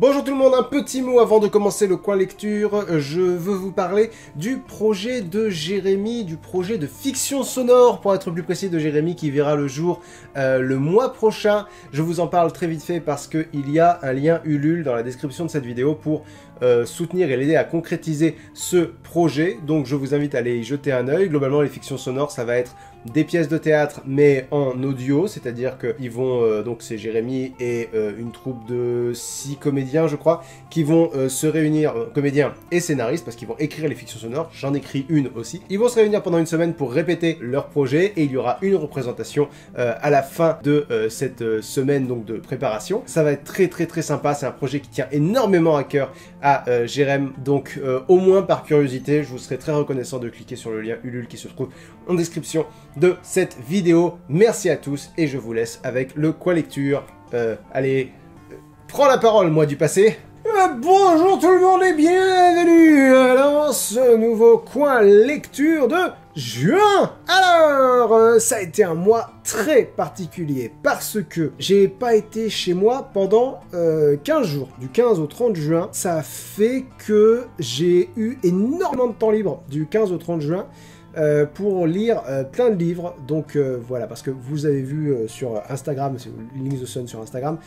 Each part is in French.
Bonjour tout le monde, un petit mot avant de commencer le coin lecture. Je veux vous parler du projet de Jérémy, du projet de fiction sonore, pour être plus précis, de Jérémy qui verra le jour euh, le mois prochain. Je vous en parle très vite fait parce qu'il y a un lien Ulule dans la description de cette vidéo pour euh, soutenir et l'aider à concrétiser ce projet. Donc je vous invite à aller y jeter un œil. Globalement, les fictions sonores, ça va être des pièces de théâtre mais en audio, c'est-à-dire qu'ils vont, euh, donc c'est Jérémy et euh, une troupe de six comédiens je crois, qui vont euh, se réunir, comédiens et scénaristes, parce qu'ils vont écrire les fictions sonores, j'en écris une aussi. Ils vont se réunir pendant une semaine pour répéter leur projet et il y aura une représentation à la fin de cette semaine donc de préparation. Ça va être très très très sympa, c'est un projet qui tient énormément à cœur à Jérémy, donc au moins par curiosité, je vous serais très reconnaissant de cliquer sur le lien Ulule qui se trouve en description de cette vidéo. Merci à tous et je vous laisse avec le quoi lecture. Euh, allez, euh, prends la parole, moi du passé. Euh, bonjour tout le monde et bienvenue dans ce nouveau coin lecture de juin Alors, ça a été un mois très particulier parce que j'ai pas été chez moi pendant 15 jours, du 15 au 30 juin. Ça fait que j'ai eu énormément de temps libre du 15 au 30 juin. Euh, pour lire euh, plein de livres. Donc euh, voilà, parce que vous avez vu sur Instagram, c'est Links the Sun sur Instagram,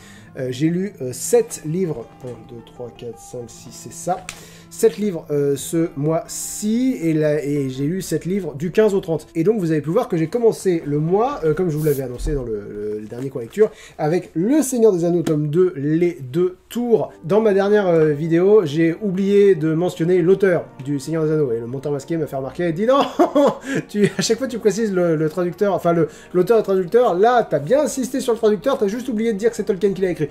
j'ai lu 7 livres. 1, 2, 3, 4, 5, 6, c'est ça. 7 livres euh, ce mois-ci et, et j'ai lu 7 livres du 15 au 30. Et donc vous avez pu voir que j'ai commencé le mois, euh, comme je vous l'avais annoncé dans le, dernier coin lecture, avec Le Seigneur des Anneaux tome 2, les deux tours. Dans ma dernière euh, vidéo, j'ai oublié de mentionner l'auteur du Seigneur des Anneaux et le monteur masqué m'a fait remarquer, dit non, à chaque fois tu précises le, traducteur, enfin l'auteur et traducteur, là t'as bien insisté sur le traducteur, t'as juste oublié de dire que c'est Tolkien qui l'a écrit.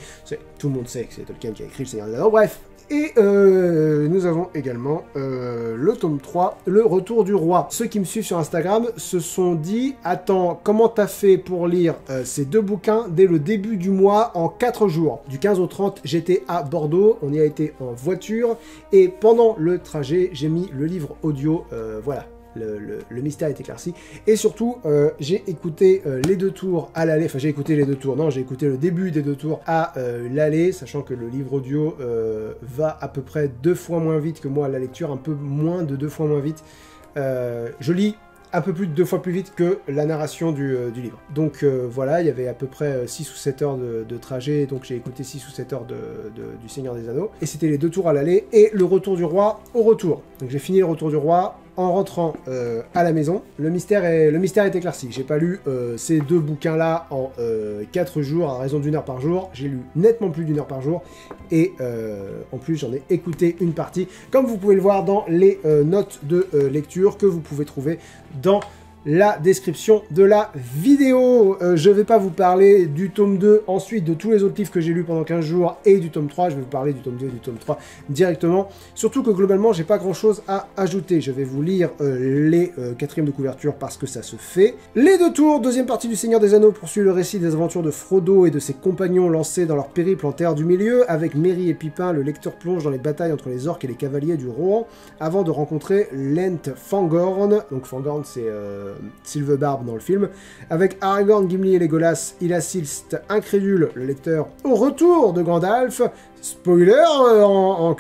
Tout le monde sait que c'est Tolkien qui a écrit le Seigneur des Anneaux, bref, et nous avons également euh, le tome 3, Le Retour du Roi. Ceux qui me suivent sur Instagram se sont dit Attends, comment t'as fait pour lire euh, ces deux bouquins dès le début du mois en 4 jours? Du 15 au 30, j'étais à Bordeaux, on y a été en voiture, et pendant le trajet, j'ai mis le livre audio. voilà, le, mystère est éclairci. Et surtout, euh, j'ai écouté euh, les deux tours à l'aller, enfin j'ai écouté les deux tours, non, j'ai écouté le début des deux tours à euh, l'aller, sachant que le livre audio va à peu près deux fois moins vite que moi à la lecture, un peu moins de deux fois moins vite. je lis un peu plus de deux fois plus vite que la narration du, livre. Donc voilà, il y avait à peu près 6 ou 7 heures de, trajet, donc j'ai écouté 6 ou 7 heures de, du Seigneur des Anneaux. Et c'était les deux tours à l'aller et le retour du roi au retour. Donc j'ai fini le retour du roi, en rentrant euh, à la maison, le mystère est, le. J'ai pas lu euh, ces deux bouquins-là en 4 euh, jours à raison d'une heure par jour. J'ai lu nettement plus d'une heure par jour. Et en plus, j'en ai écouté une partie, comme vous pouvez le voir dans les notes de lecture que vous pouvez trouver dans la description de la vidéo. Euh, je vais pas vous parler du tome 2, ensuite de tous les autres livres que j'ai lus pendant 15 jours et du tome 3. Je vais vous parler du tome 2 et du tome 3 directement. Surtout que globalement, j'ai pas grand chose à ajouter. Je vais vous lire euh, les euh, quatrièmes de couverture parce que ça se fait. Les deux tours, deuxième partie du Seigneur des Anneaux poursuit le récit des aventures de Frodo et de ses compagnons lancés dans leur périple en Terre du Milieu. Avec Merry et Pipin, le lecteur plonge dans les batailles entre les orques et les cavaliers du Rohan avant de rencontrer Lent Fangorn. Donc Fangorn, c'est euh, Barbe dans le film. Avec Aragorn, Gimli et Legolas, il assiste incrédule le lecteur au retour de Gandalf. Spoiler euh,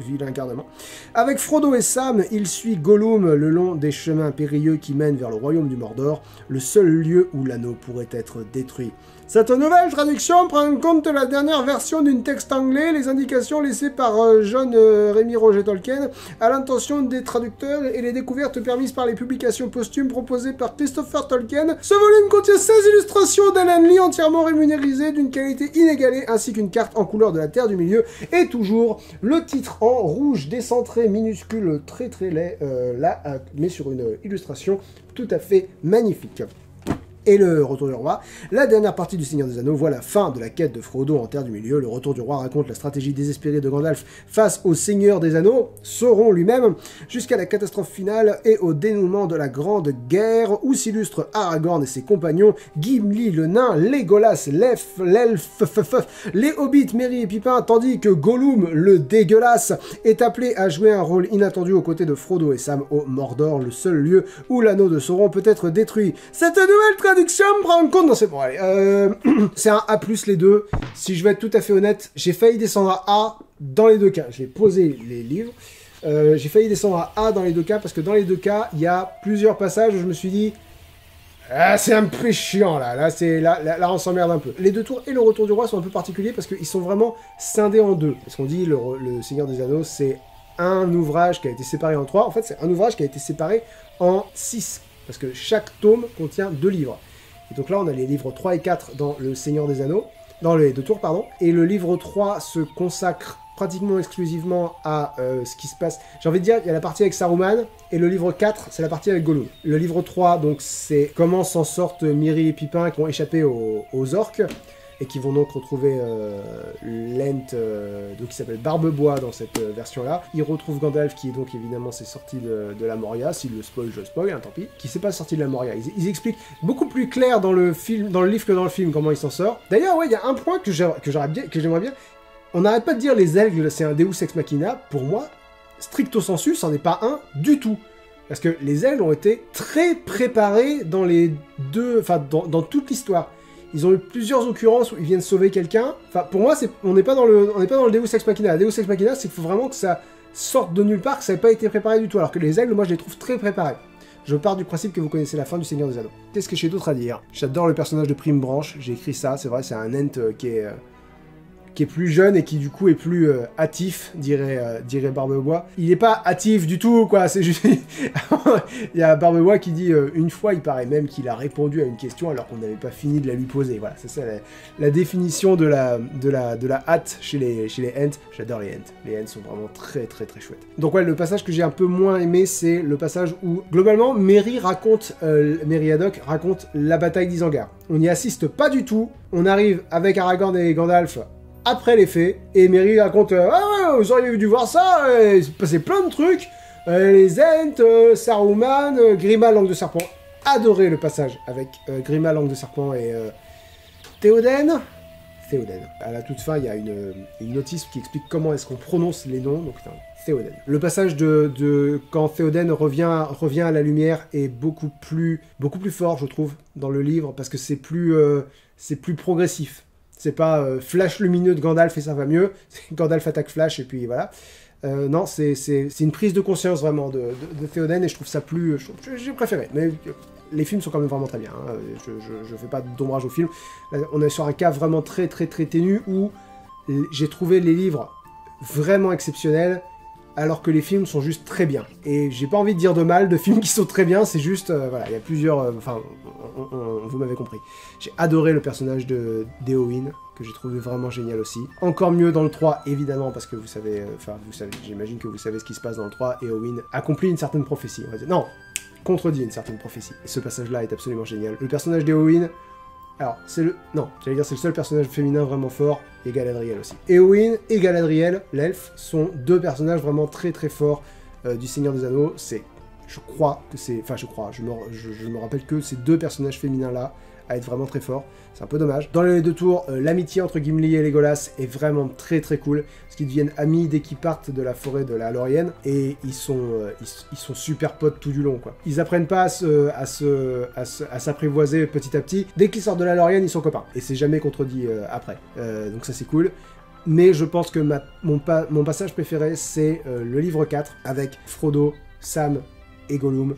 euh, vilain garnement. Avec Frodo et Sam, il suit Gollum le long des chemins périlleux qui mènent vers le royaume du Mordor, le seul lieu où l'anneau pourrait être détruit. Cette nouvelle traduction prend en compte la dernière version d'une texte anglais, les indications laissées par euh, John euh, Rémy Roger Tolkien à l'intention des traducteurs et les découvertes permises par les publications posthumes proposées par Christopher Tolkien. Ce volume contient 16 illustrations d'Alan Lee entièrement rémunérisées d'une qualité inégalée ainsi qu'une carte en couleur de la Terre du Milieu et toujours le titre en rouge décentré minuscule très très laid euh, là mais sur une illustration tout à fait magnifique et le Retour du Roi. La dernière partie du Seigneur des Anneaux voit la fin de la quête de Frodo en Terre du Milieu. Le Retour du Roi raconte la stratégie désespérée de Gandalf face au Seigneur des Anneaux, Sauron lui-même, jusqu'à la catastrophe finale et au dénouement de la Grande Guerre, où s'illustrent Aragorn et ses compagnons, Gimli le nain, Legolas, l'elfe, les hobbits, Merry et Pipin, tandis que Gollum, le dégueulasse, est appelé à jouer un rôle inattendu aux côtés de Frodo et Sam au Mordor, le seul lieu où l'anneau de Sauron peut être détruit. Cette nouvelle traduction prend en compte... Non, c'est bon. Euh, c'est un A+, les deux. Si je vais être tout à fait honnête, j'ai failli descendre à A dans les deux cas. J'ai posé les livres. Euh, j'ai failli descendre à A dans les deux cas, parce que dans les deux cas, il y a plusieurs passages où je me suis dit... Ah, c'est un peu chiant là, là, c'est, là, là, on s'emmerde un peu. Les deux tours et le retour du roi sont un peu particuliers parce qu'ils sont vraiment scindés en deux. Parce qu'on dit le Seigneur des Anneaux, c'est un ouvrage qui a été séparé en trois. En fait, c'est un ouvrage qui a été séparé en six. Parce que chaque tome contient deux livres. Et donc là, on a les livres 3 et 4 dans Le Seigneur des Anneaux, dans les deux tours, pardon. Et le livre 3 se consacre pratiquement exclusivement à euh, ce qui se passe. J'ai envie de dire, il y a la partie avec Saruman, et le livre 4, c'est la partie avec Gollum. Le livre 3, donc, c'est comment s'en sortent Miri et Pipin qui ont échappé aux, aux orques, et qui vont donc retrouver euh, Lent, euh, donc qui s'appelle Barbebois dans cette euh, version-là. Ils retrouvent Gandalf, qui est donc évidemment c'est sorti de, la Moria. S'il le spoil, je spoil, hein, tant pis. Qui s'est pas sorti de la Moria. Ils, expliquent beaucoup plus clair dans le film, dans le livre que dans le film comment il s'en sort. D'ailleurs, ouais, il y a un point que j'aimerais bien, que j'aimerais bien. On n'arrête pas de dire les elfes, c'est un Deus ex machina. Pour moi, stricto sensu, c'en est pas un du tout. Parce que les elfes ont été très préparés dans les deux, enfin dans toute l'histoire. Ils ont eu plusieurs occurrences où ils viennent sauver quelqu'un. Enfin, pour moi, on n'est pas dans le, on n'est pas dans le Deus Ex Machina. Le Deus Ex Machina, c'est qu'il faut vraiment que ça sorte de nulle part, que ça n'ait pas été préparé du tout. Alors que les aigles, moi, je les trouve très préparés. Je pars du principe que vous connaissez la fin du Seigneur des Anneaux. Qu'est-ce que j'ai d'autre à dire? J'adore le personnage de Prime Branche. J'ai écrit ça, c'est vrai, c'est un ent euh, qui est euh, qui est plus jeune et qui du coup est plus euh, hâtif, dirait, euh, dirait. Il n'est pas hâtif du tout, quoi, c'est juste... il y a Barbebois qui dit, euh, une fois, il paraît même qu'il a répondu à une question alors qu'on n'avait pas fini de la lui poser. Voilà, c'est ça la, définition de la, de la, de la hâte chez les, chez les Ents. J'adore les Ents. Les Ents sont vraiment très très très chouettes. Donc ouais, le passage que j'ai un peu moins aimé, c'est le passage où, globalement, Mary raconte, euh, Mary Haddock raconte la bataille d'Isengard. On n'y assiste pas du tout. On arrive avec Aragorn et Gandalf après les faits, et Mary raconte euh, Ah ouais, vous auriez dû voir ça, il s'est passé plein de trucs. Euh, les Ents, euh, Saruman, euh, Grima, langue de serpent. Adoré le passage avec euh, Grima, langue de serpent et euh, Théoden. Théoden. À la toute fin, il y a une, une notice qui explique comment est-ce qu'on prononce les noms. Donc, Théoden. Le passage de, quand Théoden revient, revient à la lumière est beaucoup plus, beaucoup plus fort, je trouve, dans le livre, parce que c'est plus, euh, c'est plus progressif. C'est pas euh, Flash lumineux de Gandalf et ça va mieux. Gandalf attaque Flash et puis voilà. Euh, non, c'est une prise de conscience vraiment de, de, de, Théoden et je trouve ça plus. J'ai préféré. Mais les films sont quand même vraiment très bien. Hein. Je, je, je, fais pas d'ombrage au film. On est sur un cas vraiment très très très ténu où j'ai trouvé les livres vraiment exceptionnels alors que les films sont juste très bien. Et j'ai pas envie de dire de mal de films qui sont très bien, c'est juste, euh, voilà, il y a plusieurs, euh, enfin, vous m'avez compris. J'ai adoré le personnage de d'Eowyn, que j'ai trouvé vraiment génial aussi. Encore mieux dans le 3, évidemment, parce que vous savez, enfin, euh, vous savez, j'imagine que vous savez ce qui se passe dans le 3, Eowyn accomplit une certaine prophétie. Non, contredit une certaine prophétie. Et ce passage-là est absolument génial. Le personnage d'Eowyn, alors, c'est le... Non, j'allais dire c'est le seul personnage féminin vraiment fort, et Galadriel aussi. Éowyn et Galadriel, l'elfe, sont deux personnages vraiment très très forts euh, du Seigneur des Anneaux. C'est... Je crois que c'est... Enfin, je crois, je me, je, me rappelle que ces deux personnages féminins-là à être vraiment très fort. C'est un peu dommage. Dans les deux tours, euh, l'amitié entre Gimli et Legolas est vraiment très très cool. Parce qu'ils deviennent amis dès qu'ils partent de la forêt de la Lorienne. Et ils sont, euh, ils, sont super potes tout du long. quoi. Ils apprennent pas à se, à se, à s'apprivoiser petit à petit. Dès qu'ils sortent de la Lorienne, ils sont copains. Et c'est jamais contredit euh, après. donc ça c'est cool. Mais je pense que ma, mon, pa mon passage préféré, c'est le livre 4 avec Frodo, Sam et Gollum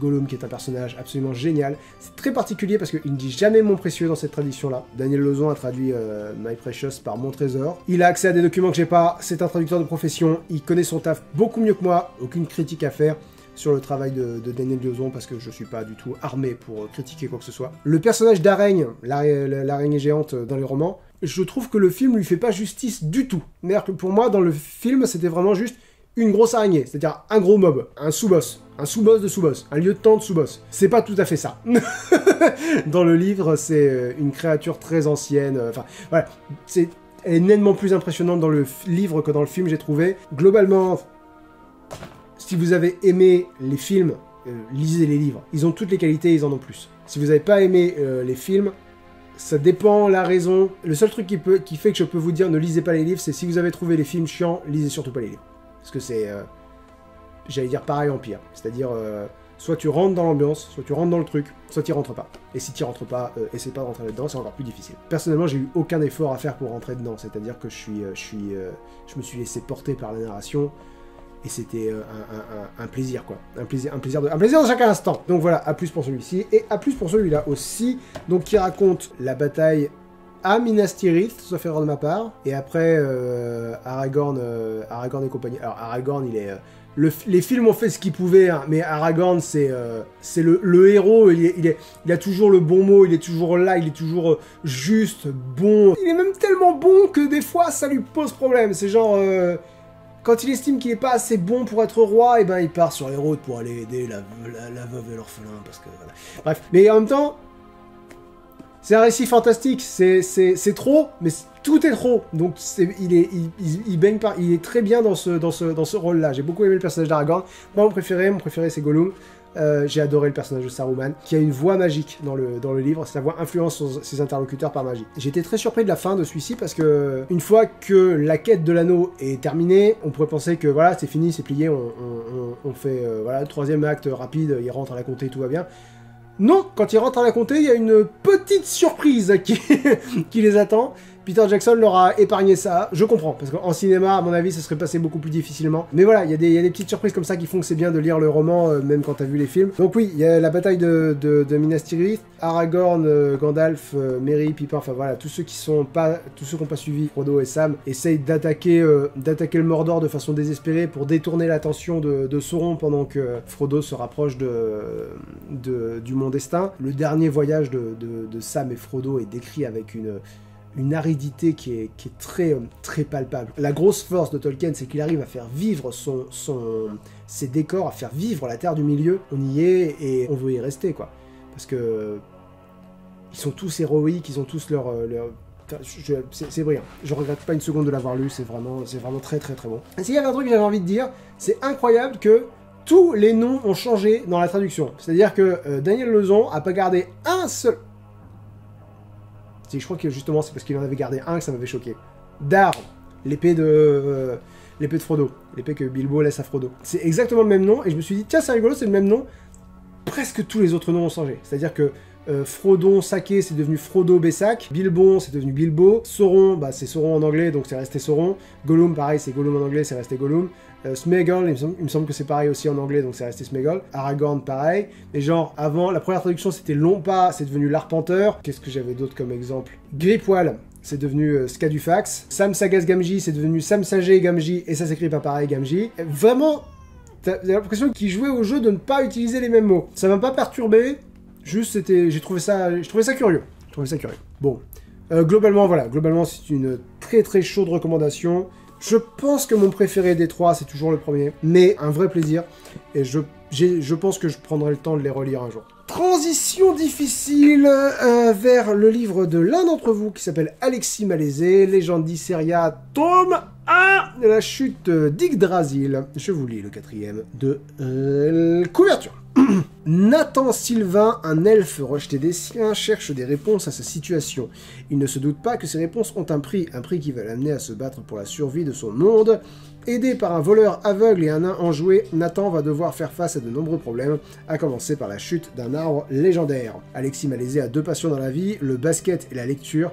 Gollum qui est un personnage absolument génial. C'est très particulier parce qu'il ne dit jamais mon précieux dans cette tradition-là. Daniel Lozon a traduit euh, My Precious par mon trésor. Il a accès à des documents que j'ai pas, c'est un traducteur de profession, il connaît son taf beaucoup mieux que moi, aucune critique à faire sur le travail de, Daniel Lozon parce que je suis pas du tout armé pour critiquer quoi que ce soit. Le personnage d'Araigne, l'araignée géante dans les romans, je trouve que le film lui fait pas justice du tout. D'ailleurs pour moi dans le film c'était vraiment juste une grosse araignée, c'est-à-dire un gros mob, un sous-boss, un sous-boss de sous-boss, un lieutenant de sous-boss. C'est pas tout à fait ça. Dans le livre, c'est euh, une créature très ancienne, euh, enfin, voilà, c'est elle est nettement plus impressionnante dans le livre que dans le film, j'ai trouvé. Globalement, si vous avez aimé les films, euh, lisez les livres. Ils ont toutes les qualités, ils en ont plus. Si vous n'avez pas aimé les films, ça dépend la raison. Le seul truc qui, qui fait que je peux vous dire ne lisez pas les livres, c'est si vous avez trouvé les films chiants, lisez surtout pas les livres. Parce que c'est, euh, j'allais dire pareil en pire. C'est-à-dire, euh, soit tu rentres dans l'ambiance, soit tu rentres dans le truc, soit tu rentres pas. Et si tu rentres pas, euh, essaie pas de rentrer dedans, c'est encore plus difficile. Personnellement, j'ai eu aucun effort à faire pour rentrer dedans, c'est-à-dire que je suis, je suis, je me suis laissé porter par la narration et c'était un plaisir quoi, un plaisir, un plaisir de, un plaisir de chaque instant. Donc voilà, à plus pour celui-ci et à plus pour celui-là aussi, donc qui raconte la bataille à Minas Tirith, sauf erreur de ma part, et après euh, Aragorn, euh, Aragorn et compagnie. Alors Aragorn, il est euh, les films ont fait ce qu'ils pouvaient, hein, mais Aragorn, c'est c'est le, le héros. Il, est- il, a toujours le bon mot, il est toujours là, il est toujours juste, bon. Il est même tellement bon que des fois, ça lui pose problème. C'est genre, quand il estime qu'il est pas assez bon pour être roi, et ben il part sur les routes pour aller aider la, la, la veuve et l'orphelin, parce que voilà. Bref, mais en même temps, c'est un récit fantastique. C'est trop, mais tout est trop. Donc il est il, il- il baigne par, il est très bien dans ce dans ce dans ce rôle-là. J'ai beaucoup aimé le personnage d'Aragorn. Moi, mon préféré, mon préféré, c'est Gollum. Euh, j'ai adoré le personnage de Saruman, qui a une voix magique dans le, dans le livre. Sa voix influence ses interlocuteurs par magie. J'étais très surpris de la fin de celui-ci parce que une fois que la quête de l'anneau est terminée, on pourrait penser que voilà, c'est fini, c'est plié, on, on- on- on fait euh, voilà le troisième acte rapide, il rentre à la comté, tout va bien. Non, quand il rentre à la comté, il y a une petite surprise qui, qui les attend. Peter Jackson leur a épargné ça, je comprends, parce qu'en cinéma, à mon avis, ça serait passé beaucoup plus difficilement. Mais voilà, il y, a des- petites surprises comme ça qui font que c'est bien de lire le roman, euh, même quand t'as vu les films. Donc oui, il y a la bataille de, Minas Tirith, Aragorn, euh, Gandalf, euh, Merry, Pippin, enfin voilà, tous ceux qui sont pas, tous ceux qui n'ont pas suivi Frodo et Sam essayent d'attaquer, le Mordor de façon désespérée pour détourner l'attention de, Sauron pendant que Frodo se rapproche du Mont Destin. Le dernier voyage de Sam et Frodo est décrit avec une une aridité qui est, très, palpable. La grosse force de Tolkien, c'est qu'il arrive à faire vivre ses décors, à faire vivre la Terre du Milieu. On y est et on veut y rester, quoi. Parce que ils sont tous héroïques, ils ont tous leur... euh, c'est brillant. Je regrette pas une seconde de l'avoir lu, c'est vraiment, vraiment très très très bon. S'il y avait un truc que j'avais envie de dire, c'est incroyable que tous les noms ont changé dans la traduction. C'est-à-dire que euh, Daniel Lezon a pas gardé un seul... Je crois que justement c'est parce qu'il en avait gardé un que ça m'avait choqué. Dar, l'épée de euh, l'épée de Frodo, l'épée que Bilbo laisse à Frodo. C'est exactement le même nom et je me suis dit tiens c'est rigolo c'est le même nom. Presque tous les autres noms ont changé. C'est-à-dire que euh, Frodon Saké c'est devenu Frodo Bessac, Bilbon c'est devenu Bilbo, Sauron bah c'est Sauron en anglais donc c'est resté Sauron, Gollum pareil c'est Gollum en anglais c'est resté Gollum, euh, il me, semble, que c'est pareil aussi en anglais, donc c'est resté Sméagol. Aragorn, pareil. Mais genre, avant, la première traduction, c'était Lompa, c'est devenu l'Arpenteur. Qu'est-ce que j'avais d'autre comme exemple? Grippoil, c'est devenu euh, Scadufax. Sam Sagas Gamji, c'est devenu Sam Sagé Gamji, et ça s'écrit pas pareil, Gamji. Euh, Vraiment, t'as l'impression qu'ils jouaient au jeu de ne pas utiliser les mêmes mots. Ça m'a pas perturbé, juste c'était... J'ai trouvé ça... J'ai trouvé ça curieux. J'ai trouvé ça curieux. Bon. Euh, globalement, voilà. Globalement, c'est une très très chaude recommandation. Je pense que mon préféré des trois, c'est toujours le premier, mais un vrai plaisir. Et je, pense que je prendrai le temps de les relire un jour. Transition difficile euh, vers le livre de l'un d'entre vous qui s'appelle Alexis Malaisé, Légende d'Isseria, tome 1 de la chute d'Yggdrasil. Je vous lis le quatrième de euh, couverture. Nathan Sylvain, un elfe rejeté des siens, cherche des réponses à sa situation. Il ne se doute pas que ces réponses ont un prix, un prix qui va l'amener à se battre pour la survie de son monde. Aidé par un voleur aveugle et un nain enjoué, Nathan va devoir faire face à de nombreux problèmes, à commencer par la chute d'un arbre légendaire. Alexis Malaisé a deux passions dans la vie, le basket et la lecture.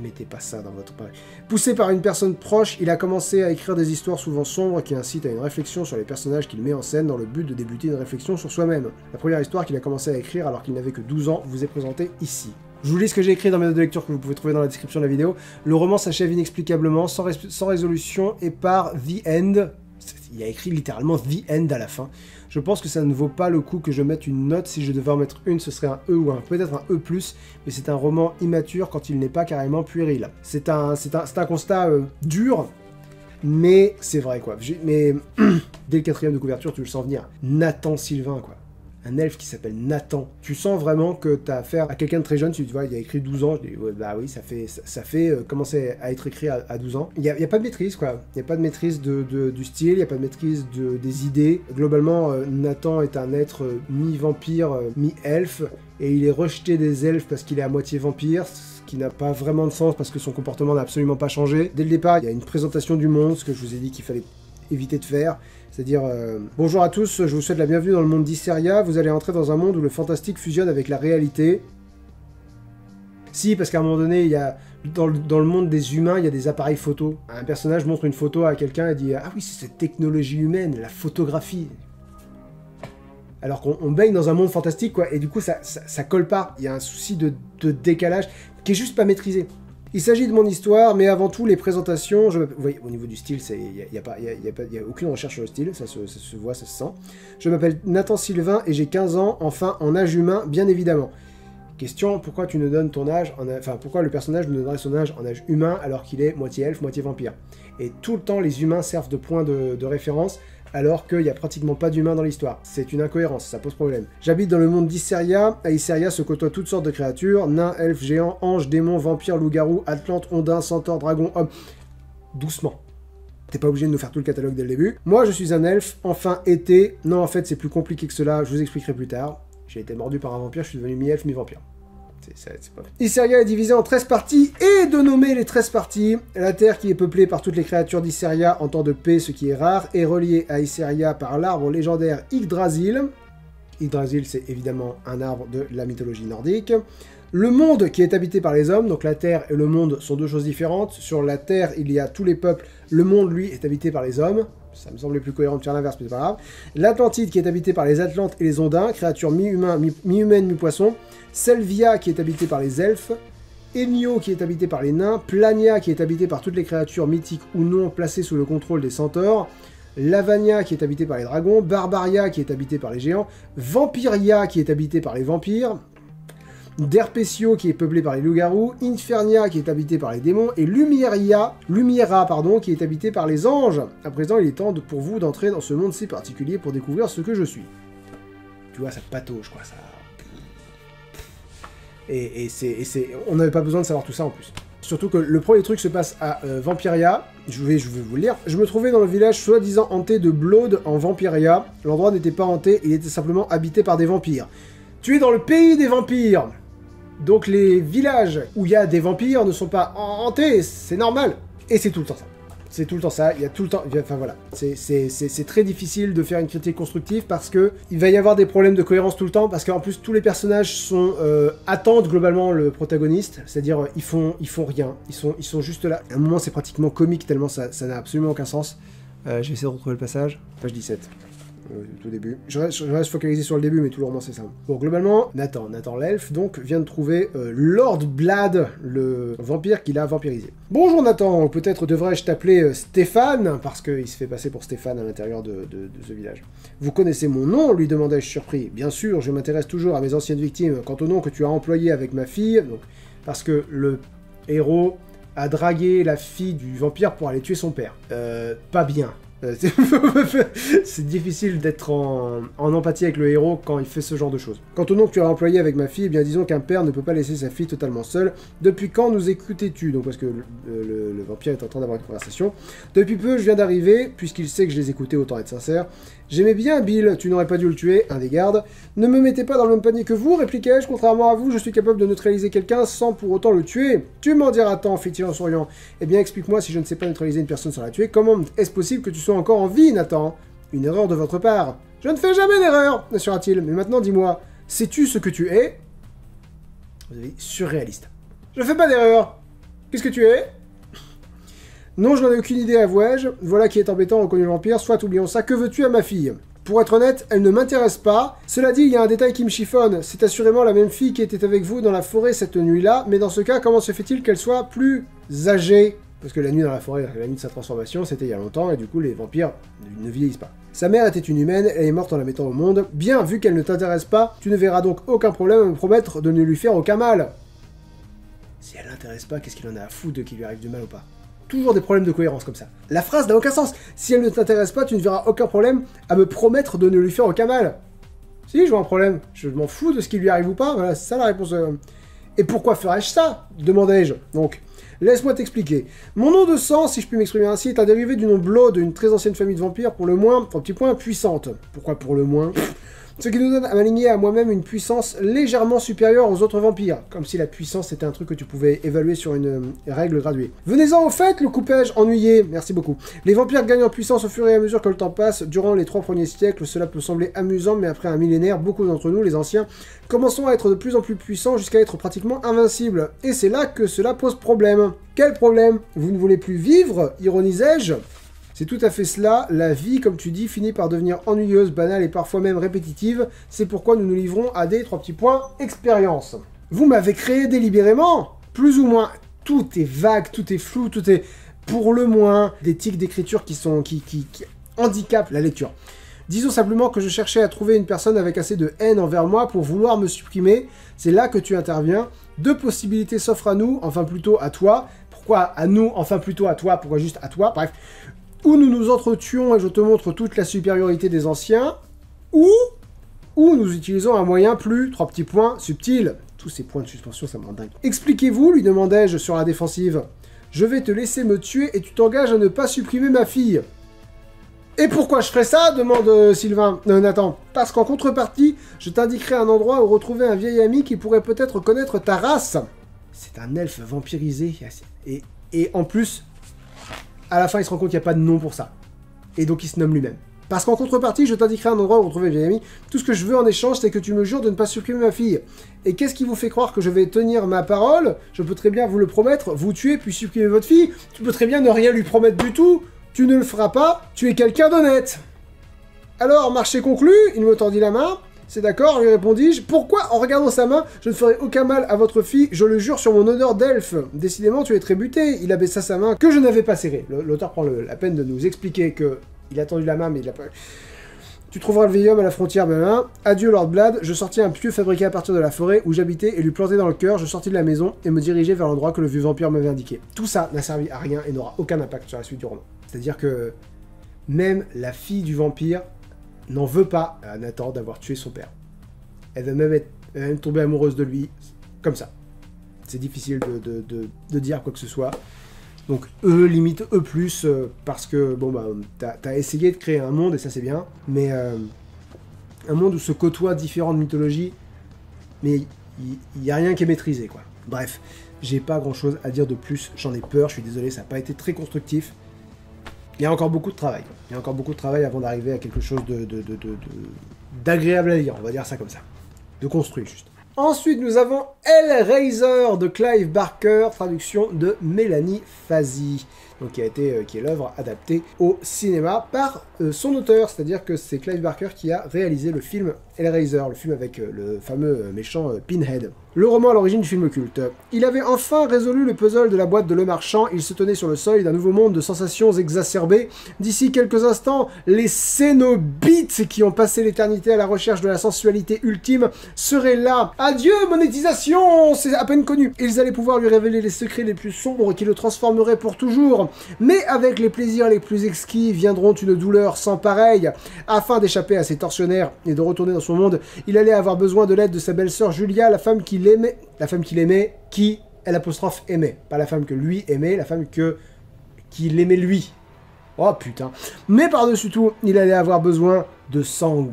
Mettez, pas ça dans votre pari. Poussé par une personne proche, il a commencé à écrire des histoires souvent sombres qui incitent à une réflexion sur les personnages qu'il met en scène dans le but de débuter une réflexion sur soi-même. La première histoire qu'il a commencé à écrire alors qu'il n'avait que 12 ans vous est présentée ici. Je vous lis ce que j'ai écrit dans mes notes de lecture que vous pouvez trouver dans la description de la vidéo. Le roman s'achève inexplicablement, sans, sans résolution et par The End. Il a écrit littéralement The End à la fin. Je pense que ça ne vaut pas le coup que je mette une note. Si je devais en mettre une, ce serait un E ou un peut-être un E+, mais c'est un roman immature quand il n'est pas carrément puéril. C'est un, c'est un, un constat euh, dur, mais c'est vrai quoi. Mais dès le quatrième de couverture, tu le sens venir. Nathan Sylvain quoi. Un elfe qui s'appelle Nathan. Tu sens vraiment que tu as affaire à quelqu'un de très jeune. Tu vois, il a écrit 12 ans. Je dis, bah oui, ça fait, ça, fait euh, commencer à être écrit à, à 12 ans. Il n'y a, pas de maîtrise, quoi. Il n'y a pas de maîtrise de, du style, il n'y a pas de maîtrise de, des idées. Globalement, euh, Nathan est un être euh, mi-vampire, mi-elfe. Et il est rejeté des elfes parce qu'il est à moitié vampire, qui n'a pas vraiment de sens parce que son comportement n'a absolument pas changé. Dès le départ, il y a une présentation du monde, ce que je vous ai dit qu'il fallait éviter de faire. C'est-à-dire, euh, bonjour à tous, je vous souhaite la bienvenue dans le monde d'Isseria. Vous allez entrer dans un monde où le fantastique fusionne avec la réalité. Si, parce qu'à un moment donné, il y a dans le, monde des humains, il y a des appareils photo. Un personnage montre une photo à quelqu'un et dit Ah oui, c'est cette technologie humaine, la photographie. Alors qu'on on baigne dans un monde fantastique, quoi, et du coup, ça, ça, ça colle pas. Il y a un souci de, de décalage qui est juste pas maîtrisé. Il s'agit de mon histoire, mais avant tout les présentations. Je, voyez, au niveau du style, il n'y a, a, a- a aucune recherche sur le style, ça se, voit, ça se sent. Je m'appelle Nathan Sylvain et j'ai 15 ans, enfin en âge humain, bien évidemment. Question, pourquoi tu nous donnes ton âge, enfin pourquoi le personnage nous donnerait son âge en âge humain alors qu'il est moitié elfe, moitié vampire? Et tout le temps les humains servent de point de référence alors qu'il n'y a pratiquement pas d'humains dans l'histoire. C'est une incohérence, ça pose problème. J'habite dans le monde d'Isseria. À Isseria se côtoient toutes sortes de créatures, nains, elfes, géants, anges, démons, vampires, loups-garous, atlantes, ondins, centaures, dragons, hommes. Doucement. T'es pas obligé de nous faire tout le catalogue dès le début. Moi, je suis un elfe, enfin été. Non, en fait, c'est plus compliqué que cela, je vous expliquerai plus tard. J'ai été mordu par un vampire, je suis devenu mi-elfe, mi-vampire. C'est- Isseria est divisée en 13 parties, et de nommer les 13 parties. La Terre, qui est peuplée par toutes les créatures d'Isseria en temps de paix, ce qui est rare, est reliée à Isseria par l'arbre légendaire Yggdrasil. Yggdrasil, c'est évidemment un arbre de la mythologie nordique. Le monde qui est habité par les hommes, donc la Terre et le monde sont deux choses différentes. Sur la Terre, il y a tous les peuples. Le monde, lui, est habité par les hommes. Ça me semblait plus cohérent de faire l'inverse, mais c'est pas grave. L'Atlantide qui est habité par les Atlantes et les Ondins, créatures mi-humains, mi- mi-humaines, mi-poissons. Selvia qui est habité par les elfes. Emio qui est habité par les nains. Plania qui est habité par toutes les créatures mythiques ou non placées sous le contrôle des centaures. Lavania qui est habité par les dragons. Barbaria qui est habité par les géants. Vampiria qui est habité par les vampires. Derpesio qui est peuplé par les loups-garous, Infernia qui est habité par les démons, et Lumieria, Lumiera pardon, qui est habité par les anges. À présent, il est temps pour vous d'entrer dans ce monde si particulier pour découvrir ce que je suis. Tu vois, ça patauge quoi, ça. Et, c'est, on n'avait pas besoin de savoir tout ça en plus. Surtout que le premier truc se passe à euh, Vampiria. Je vais, vous le lire. Je me trouvais dans le village soi-disant hanté de Blood en Vampiria. L'endroit n'était pas hanté, il était simplement habité par des vampires. Tu es dans le pays des vampires. Donc les villages où il y a des vampires ne sont pas han- hantés, c'est normal. Et c'est tout le temps ça. C'est tout le temps ça, il y a tout le temps... Enfin voilà, c'est- très difficile de faire une critique constructive parce que il va y avoir des problèmes de cohérence tout le temps, parce qu'en plus tous les personnages sont euh, attendent globalement le protagoniste, c'est-à-dire euh, ils font, ils font rien, ils sont, ils sont juste là. À un moment c'est pratiquement comique tellement ça ça n'a absolument aucun sens. Euh, je vais essayer de retrouver le passage, page 17. Euh, tout début. Je reste, focalisé sur le début, mais tout le roman c'est ça. Bon, globalement, Nathan, Nathan l'elfe, donc, vient de trouver euh, Lord Blad, le vampire qu'il a vampirisé. Bonjour Nathan, peut-être devrais-je t'appeler euh, Stéphane, parce qu'il se fait passer pour Stéphane à l'intérieur de ce village. Vous connaissez mon nom lui demandai-je surpris. Bien sûr, je m'intéresse toujours à mes anciennes victimes. Quant au nom que tu as employé avec ma fille, donc, parce que le héros a dragué la fille du vampire pour aller tuer son père. Euh, pas bien. Euh, c'est- difficile d'être en, empathie avec le héros quand il fait ce genre de choses. Quant au nom que tu as employé avec ma fille, eh bien disons qu'un père ne peut pas laisser sa fille totalement seule. Depuis quand nous écoutais-tu? Donc parce que le, le- le vampire est en train d'avoir une conversation. Depuis peu, je viens d'arriver, puisqu'il sait que je les écoutais, autant être sincère. J'aimais bien Bill, tu n'aurais pas dû le tuer, un des gardes. Ne me mettez pas dans le même panier que vous, répliquai-je. Contrairement à vous, je suis capable de neutraliser quelqu'un sans pour autant le tuer. Tu m'en diras tant, fit-il en souriant. Eh bien, explique-moi si je ne sais pas neutraliser une personne sans la tuer, comment est-ce possible que tu sois encore en vie, Nathan? Une erreur de votre part. Je ne fais jamais d'erreur, assura-t-il. Mais maintenant, dis-moi, sais-tu ce que tu es? Vous avez surréaliste. Je fais pas d'erreur. Qu'est-ce que tu es? Non, je n'en ai aucune idée, avouai-je. Voilà qui est embêtant, reconnu le vampire. Soit oublions ça. Que veux-tu à ma fille? Pour être honnête, elle ne m'intéresse pas. Cela dit, il y a un détail qui me chiffonne. C'est assurément la même fille qui était avec vous dans la forêt cette nuit-là, mais dans ce cas, comment se fait-il qu'elle soit plus âgée? Parce que la nuit dans la forêt, la nuit de sa transformation, c'était il y a longtemps, et du coup, les vampires ne vieillissent pas. Sa mère était une humaine, elle est morte en la mettant au monde. Bien, vu qu'elle ne t'intéresse pas, tu ne verras donc aucun problème à me promettre de ne lui faire aucun mal. Si elle l'intéresse pas, qu'est-ce qu'il en a à foutre de qu'il lui arrive du mal ou pas? Toujours des problèmes de cohérence comme ça. La phrase n'a aucun sens. Si elle ne t'intéresse pas, tu ne verras aucun problème à me promettre de ne lui faire aucun mal. Si, je vois un problème. Je m'en fous de ce qui lui arrive ou pas. Voilà, c'est ça la réponse. euh. Et pourquoi ferais-je ça? demandai-je. Donc, laisse-moi t'expliquer. Mon nom de sang, si je puis m'exprimer ainsi, est un dérivé du nom Blood, une très ancienne famille de vampires, pour le moins, un petit point, puissante. Pourquoi pour le moins? Ce qui nous donne à m'aligner à moi-même une puissance légèrement supérieure aux autres vampires, comme si la puissance était un truc que tu pouvais évaluer sur une euh, règle graduée. Venez-en au fait, le coupage ennuyé, merci beaucoup. Les vampires gagnent en puissance au fur et à mesure que le temps passe. Durant les trois premiers siècles, cela peut sembler amusant, mais après un millénaire, beaucoup d'entre nous, les anciens, commençons à être de plus en plus puissants jusqu'à être pratiquement invincibles. Et c'est là que cela pose problème. Quel problème? Vous ne voulez plus vivre? ironisais-je c'est tout à fait cela, la vie, comme tu dis, finit par devenir ennuyeuse, banale et parfois même répétitive. C'est pourquoi nous nous livrons à des trois petits points expérience. Vous m'avez créé délibérément Plus ou moins. Tout est vague, tout est flou, tout est pour le moins des tics d'écriture qui sont qui, qui, qui handicapent la lecture. Disons simplement que je cherchais à trouver une personne avec assez de haine envers moi pour vouloir me supprimer. C'est là que tu interviens. Deux possibilités s'offrent à nous, enfin plutôt à toi. Pourquoi à nous, enfin plutôt à toi Pourquoi juste à toi? Bref, ou nous nous entretuons et je te montre toute la supériorité des anciens, ou, ou nous utilisons un moyen plus, trois petits points, subtil. Tous ces points de suspension, ça me rend dingue. Expliquez-vous, lui demandai-je sur la défensive. Je vais te laisser me tuer et tu t'engages à ne pas supprimer ma fille. Et pourquoi je ferais ça? demande euh, Sylvain. Euh, Nathan. Parce qu'en contrepartie, je t'indiquerai un endroit où retrouver un vieil ami qui pourrait peut-être connaître ta race. C'est un elfe vampirisé. Et en plus, à la fin, il se rend compte qu'il n'y a pas de nom pour ça. Et donc, il se nomme lui-même. Parce qu'en contrepartie, je t'indiquerai un endroit où retrouver vieil ami. Tout ce que je veux en échange, c'est que tu me jures de ne pas supprimer ma fille. Et qu'est-ce qui vous fait croire que je vais tenir ma parole? Je peux très bien vous le promettre, vous tuer puis supprimer votre fille. Tu peux très bien ne rien lui promettre du tout. Tu ne le feras pas, tu es quelqu'un d'honnête. Alors, marché conclu, il me tendit la main. C'est d'accord, lui répondis-je. Pourquoi, en regardant sa main, je ne ferai aucun mal à votre fille? Je le jure sur mon honneur d'elfe. Décidément, tu es très buté. Il abaissa sa main que je n'avais pas serrée. L'auteur prend la peine de nous expliquer que il a tendu la main, mais il l'a pas. Tu trouveras le vieil homme à la frontière, blablabla. Adieu, Lord Blad. Je sortis un pieu fabriqué à partir de la forêt où j'habitais et lui plantai dans le cœur. Je sortis de la maison et me dirigeai vers l'endroit que le vieux vampire m'avait indiqué. Tout ça n'a servi à rien et n'aura aucun impact sur la suite du roman. C'est-à-dire que même la fille du vampire n'en veut pas à Nathan d'avoir tué son père. Elle va même, même tomber amoureuse de lui, comme ça. C'est difficile de, de- de- dire quoi que ce soit. Donc eux, limite eux plus, euh, parce que, bon bah, t'as as essayé de créer un monde, et ça c'est bien, mais euh, un monde où se côtoient différentes mythologies, mais il n'y a rien qui est maîtrisé, quoi. Bref, j'ai pas grand chose à dire de plus, j'en ai peur, je suis désolé, ça n'a pas été très constructif. Il y a encore beaucoup de travail. Il y a encore beaucoup de travail avant d'arriver à quelque chose de, de- d'agréable à lire, on va dire ça comme ça. De construit, juste. Ensuite, nous avons Hellraiser de Clive Barker, traduction de Mélanie Fazi, donc qui a été, euh, qui est l'œuvre adaptée au cinéma par euh, son auteur, c'est-à-dire que c'est Clive Barker qui a réalisé le film Hellraiser, le film avec euh, le fameux méchant Pinhead. Le roman à l'origine du film culte. Il avait enfin résolu le puzzle de la boîte de Le Marchand, il se tenait sur le seuil d'un nouveau monde de sensations exacerbées. D'ici quelques instants, les Cénobites qui ont passé l'éternité à la recherche de la sensualité ultime seraient là. Adieu monétisation, c'est à peine connu. Ils allaient pouvoir lui révéler les secrets les plus sombres qui le transformeraient pour toujours. Mais avec les plaisirs les plus exquis viendront une douleur sans pareille. Afin d'échapper à ses tortionnaires et de retourner dans son monde, il allait avoir besoin de l'aide de sa belle-sœur Julia, la femme aimait, la femme qu'il aimait, qui elle apostrophe aimait, pas la femme que lui aimait, la femme que qu'il aimait lui. Oh putain. Mais par-dessus tout, il allait avoir besoin de sang.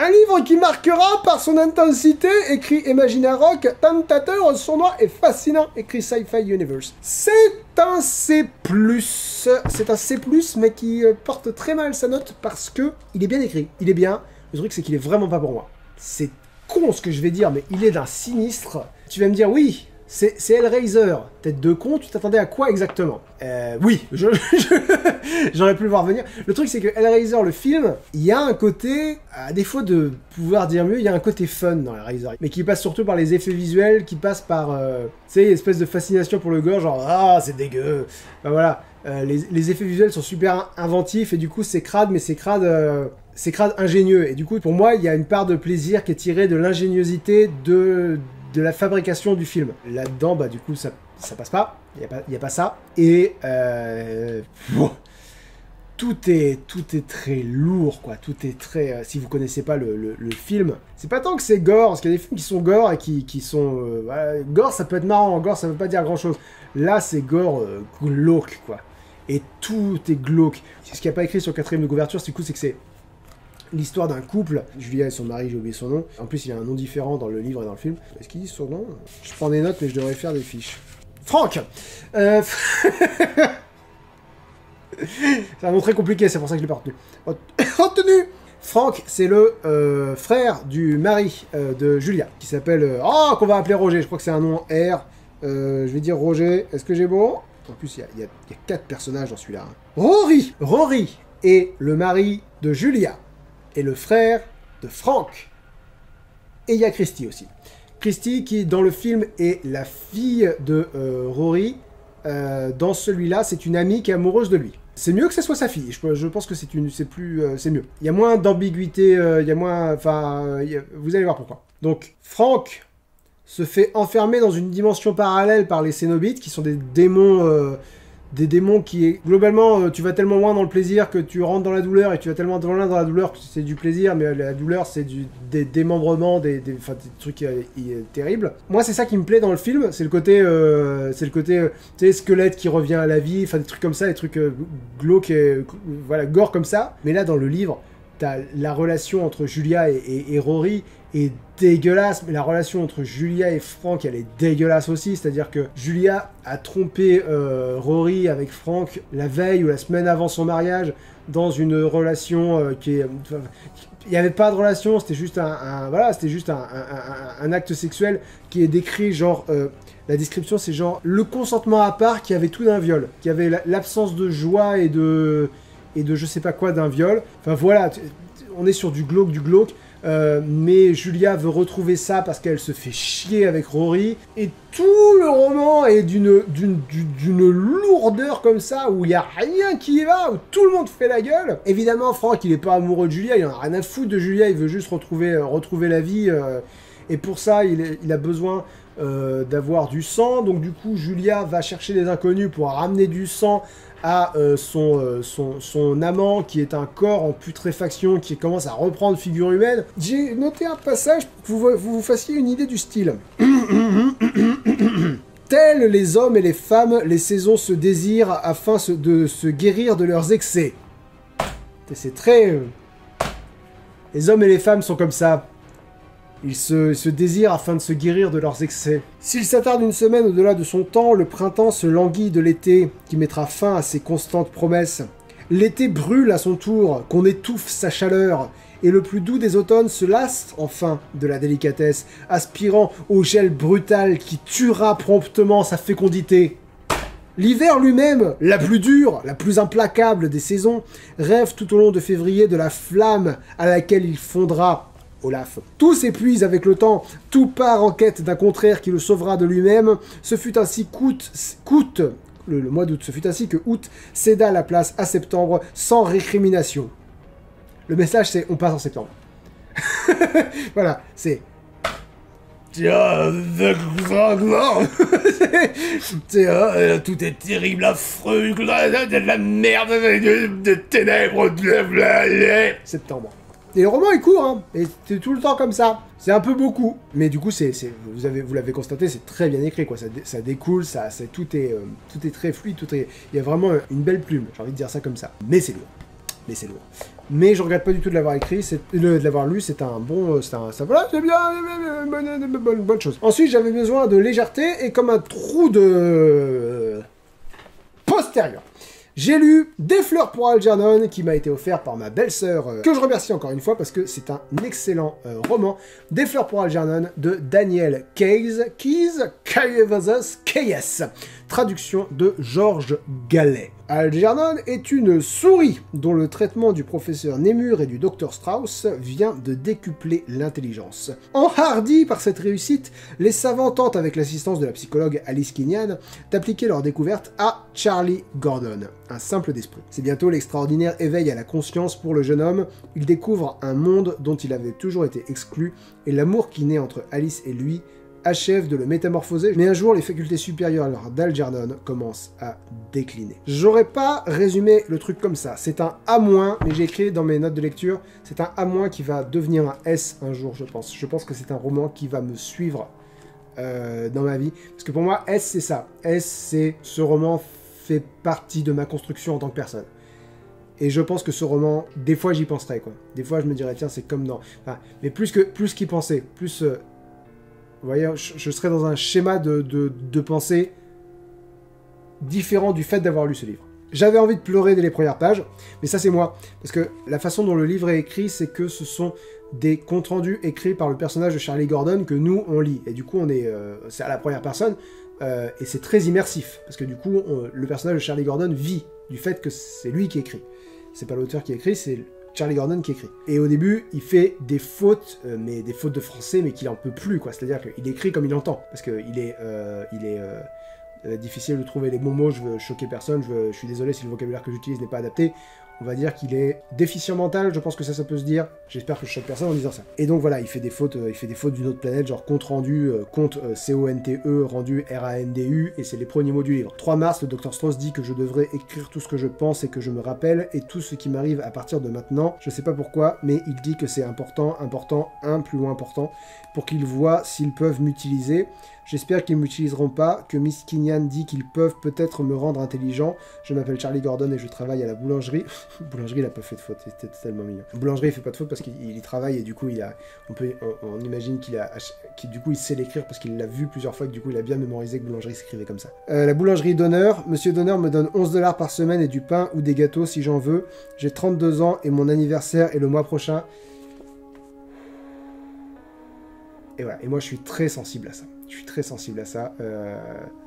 Un livre qui marquera par son intensité, écrit Imagina Rock, tentateur, sournois et fascinant, écrit Sci-Fi Universe. C'est un C+, c'est un C+, mais qui euh, porte très mal sa note parce que il est bien écrit, il est bien. Le truc c'est qu'il est vraiment pas pour moi. C'est con ce que je vais dire, mais il est d'un sinistre. Tu vas me dire oui, c'est Hellraiser. Tête de con, tu t'attendais à quoi exactement? Euh, Oui, j'aurais pu le voir venir. Le truc, c'est que Hellraiser, le film, il y a un côté, à défaut de pouvoir dire mieux, il y a un côté fun dans Hellraiser. Mais qui passe surtout par les effets visuels, qui passe par, euh, tu sais, espèce de fascination pour le gore, genre, ah, c'est dégueu. Ben voilà, Euh, les, les effets visuels sont super inventifs, et du coup, c'est crade, mais c'est crade... c'est crade ingénieux. Et du coup, pour moi, il y a une part de plaisir qui est tirée de l'ingéniosité de, de la fabrication du film. Là-dedans, bah, du coup, ça, ça passe pas. Il n'y a, a pas ça. Et euh, tout, est, tout est très lourd, quoi. Tout est très... euh, si vous connaissez pas le, le- le film, c'est pas tant que c'est gore, parce qu'il y a des films qui sont gore et qui, qui sont... euh, gore, ça peut être marrant. Gore, ça veut pas dire grand-chose. Là, c'est gore glauque, quoi. Et tout est glauque. Ce qu'il n'y a pas écrit sur le quatrième de couverture, c'est coup, c'est que c'est l'histoire d'un couple, Julia et son mari, j'ai oublié son nom. En plus, il y a un nom différent dans le livre et dans le film. Est-ce qu'il dit son nom? Je prends des notes, mais je devrais faire des fiches. Franck euh... C'est un nom très compliqué, c'est pour ça que je l'ai pas retenu. Retenu Franck, c'est le euh, frère du mari euh, de Julia, qui s'appelle... Euh, oh, qu'on va appeler Roger, je crois que c'est un nom R. je vais dire Roger, est-ce que j'ai bon? En plus, il y, a, quatre personnages dans celui-là. Hein. Rory Rory est le mari de Julia, et le frère de Franck. Et il y a Christy aussi. Christy, qui dans le film est la fille de Rory, dans celui-là, c'est une amie qui est amoureuse de lui. C'est mieux que ce soit sa fille. Je, pense que c'est une, c'est plus, euh, c'est mieux. Il y a moins d'ambiguïté, euh, il y a moins, enfin, vous allez voir pourquoi. Donc, Franck se fait enfermer dans une dimension parallèle par les Cénobites, qui sont des démons euh, des démons qui est globalement euh, tu vas tellement loin dans le plaisir que tu rentres dans la douleur et tu vas tellement loin dans la douleur que c'est du plaisir mais la douleur c'est du des démembrements des, des, trucs euh, terribles. Moi c'est ça qui me plaît dans le film c'est le côté euh, c'est le côté tu sais squelette qui revient à la vie enfin des trucs comme ça des trucs glauques et voilà gore comme ça. Mais là dans le livre t'as la relation entre Julia et Rory est dégueulasse, mais la relation entre Julia et Franck, elle est dégueulasse aussi. C'est-à-dire que Julia a trompé euh, Rory avec Franck la veille ou la semaine avant son mariage dans une relation euh, qui est. il n'y avait pas de relation, c'était juste un, voilà, c'était juste un, acte sexuel qui est décrit genre. Euh, la description, c'est genre le consentement à part qui avait tout d'un viol, qui avait l'absence de joie et de et de je sais pas quoi d'un viol. Enfin voilà, on est sur du glauque, du glauque. Euh, mais Julia veut retrouver ça parce qu'elle se fait chier avec Rory. Et tout le roman est d'une, lourdeur comme ça, où il n'y a rien qui y va, où tout le monde fait la gueule. Évidemment, Franck, il n'est pas amoureux de Julia, il en a rien à foutre de Julia, il veut juste retrouver, euh, retrouver la vie. Euh, et pour ça, il a besoin d'avoir du sang. Donc du coup, Julia va chercher des inconnus pour ramener du sang à euh, euh, son, son, amant qui est un corps en putréfaction qui commence à reprendre figure humaine. J'ai noté un passage pour que vous vous, fassiez une idée du style. Tels les hommes et les femmes, les saisons se désirent afin de se guérir de leurs excès. C'est très... Euh, les hommes et les femmes sont comme ça. Ils se, désirent afin de se guérir de leurs excès. S'il s'attarde une semaine au-delà de son temps, le printemps se languit de l'été, qui mettra fin à ses constantes promesses. L'été brûle à son tour, qu'on étouffe sa chaleur, et le plus doux des automnes se lasse enfin de la délicatesse, aspirant au gel brutal qui tuera promptement sa fécondité. L'hiver lui-même, la plus dure, la plus implacable des saisons, rêve tout au long de février de la flamme à laquelle il fondra Olaf. Tout s'épuise avec le temps, tout part en quête d'un contraire qui le sauvera de lui-même. Ce fut ainsi qu'août, le, mois d'août, ce fut ainsi que août céda la place à septembre sans récrimination. Le message c'est on passe en septembre. voilà, c'est Tiens, tout est terrible, affreux, de la merde, de, ténèbres, de septembre. Et le roman est court, hein, et c'est tout le temps comme ça. C'est un peu beaucoup, mais du coup, c'est, vous avez, vous l'avez constaté, c'est très bien écrit, quoi. Ça, découle, ça, tout est, euh, tout est très fluide, tout est, il y a vraiment une belle plume. J'ai envie de dire ça comme ça. Mais c'est lourd, mais c'est lourd. Mais je regrette pas du tout de l'avoir écrit, c'est, de l'avoir lu, c'est un bon, euh, c'est un, voilà, c'est bien, bonne, bonne, bonne chose. Ensuite, j'avais besoin de légèreté et comme un trou de euh, postérieur. J'ai lu Des fleurs pour Algernon qui m'a été offert par ma belle-sœur, euh, que je remercie encore une fois parce que c'est un excellent euh, roman. Des fleurs pour Algernon de Daniel Keyes, Keys, Keyes, traduction de Georges Gallet. Algernon est une souris dont le traitement du professeur Nemur et du docteur Strauss vient de décupler l'intelligence. Enhardis par cette réussite, les savants tentent avec l'assistance de la psychologue Alice Kinyan d'appliquer leur découverte à Charlie Gordon, un simple d'esprit. C'est bientôt l'extraordinaire éveil à la conscience pour le jeune homme, il découvre un monde dont il avait toujours été exclu et l'amour qui naît entre Alice et lui achève de le métamorphoser, mais un jour les facultés supérieures d'Algernon commencent à décliner. J'aurais pas résumé le truc comme ça, c'est un A-, mais j'ai écrit dans mes notes de lecture, c'est un A- qui va devenir un S un jour, je pense. Je pense que c'est un roman qui va me suivre euh, dans ma vie, parce que pour moi, S c'est ça. S c'est ce roman fait partie de ma construction en tant que personne. Et je pense que ce roman, des fois j'y penserais quoi. Des fois je me dirais tiens c'est comme dans... Mais plus que plus qu'y penser, plus... euh, vous voyez, je, serais dans un schéma de, pensée différent du fait d'avoir lu ce livre. J'avais envie de pleurer dès les premières pages, mais ça c'est moi. Parce que la façon dont le livre est écrit, c'est que ce sont des comptes rendus écrits par le personnage de Charlie Gordon que nous on lit. Et du coup on est, euh, c'est à la première personne, euh, et c'est très immersif. Parce que du coup le personnage de Charlie Gordon vit du fait que c'est lui qui écrit. C'est pas l'auteur qui écrit, c'est Charlie Gordon qui écrit. Et au début, il fait des fautes, euh, mais des fautes de français, mais qu'il en peut plus, quoi. C'est-à-dire qu'il écrit comme il entend. Parce qu'il est, euh, euh, difficile de trouver les bons mots, je veux choquer personne, je suis désolé si le vocabulaire que j'utilise n'est pas adapté. On va dire qu'il est déficient mental, je pense que ça, ça peut se dire. J'espère que je choque personne en disant ça. Et donc voilà, il fait des fautes, euh, il fait des fautes d'une autre planète, genre compte rendu, euh, compte euh, C-O-N-T-E, rendu R-A-N-D-U, et c'est les premiers mots du livre. 3 mars, le Dr Strauss dit que je devrais écrire tout ce que je pense et que je me rappelle, et tout ce qui m'arrive à partir de maintenant. Je sais pas pourquoi, mais il dit que c'est important, important, un plus loin important, pour qu'ils voient s'ils peuvent m'utiliser. J'espère qu'ils m'utiliseront pas, que Miss Kinyan dit qu'ils peuvent peut-être me rendre intelligent. Je m'appelle Charlie Gordon et je travaille à la boulangerie. boulangerie, il a pas fait de faute, c'était tellement mignon. Boulangerie, il fait pas de faute parce qu'il il y travaille et du coup, il a, on, peut, on, imagine qu'il a, qu'il du coup, il sait l'écrire parce qu'il l'a vu plusieurs fois et du coup, il a bien mémorisé que boulangerie s'écrivait comme ça. Euh, la boulangerie d'honneur, Monsieur d'honneur me donne 11 dollars par semaine et du pain ou des gâteaux si j'en veux. J'ai 32 ans et mon anniversaire est le mois prochain. Et voilà, et moi je suis très sensible à ça. Je suis très sensible à ça. Euh,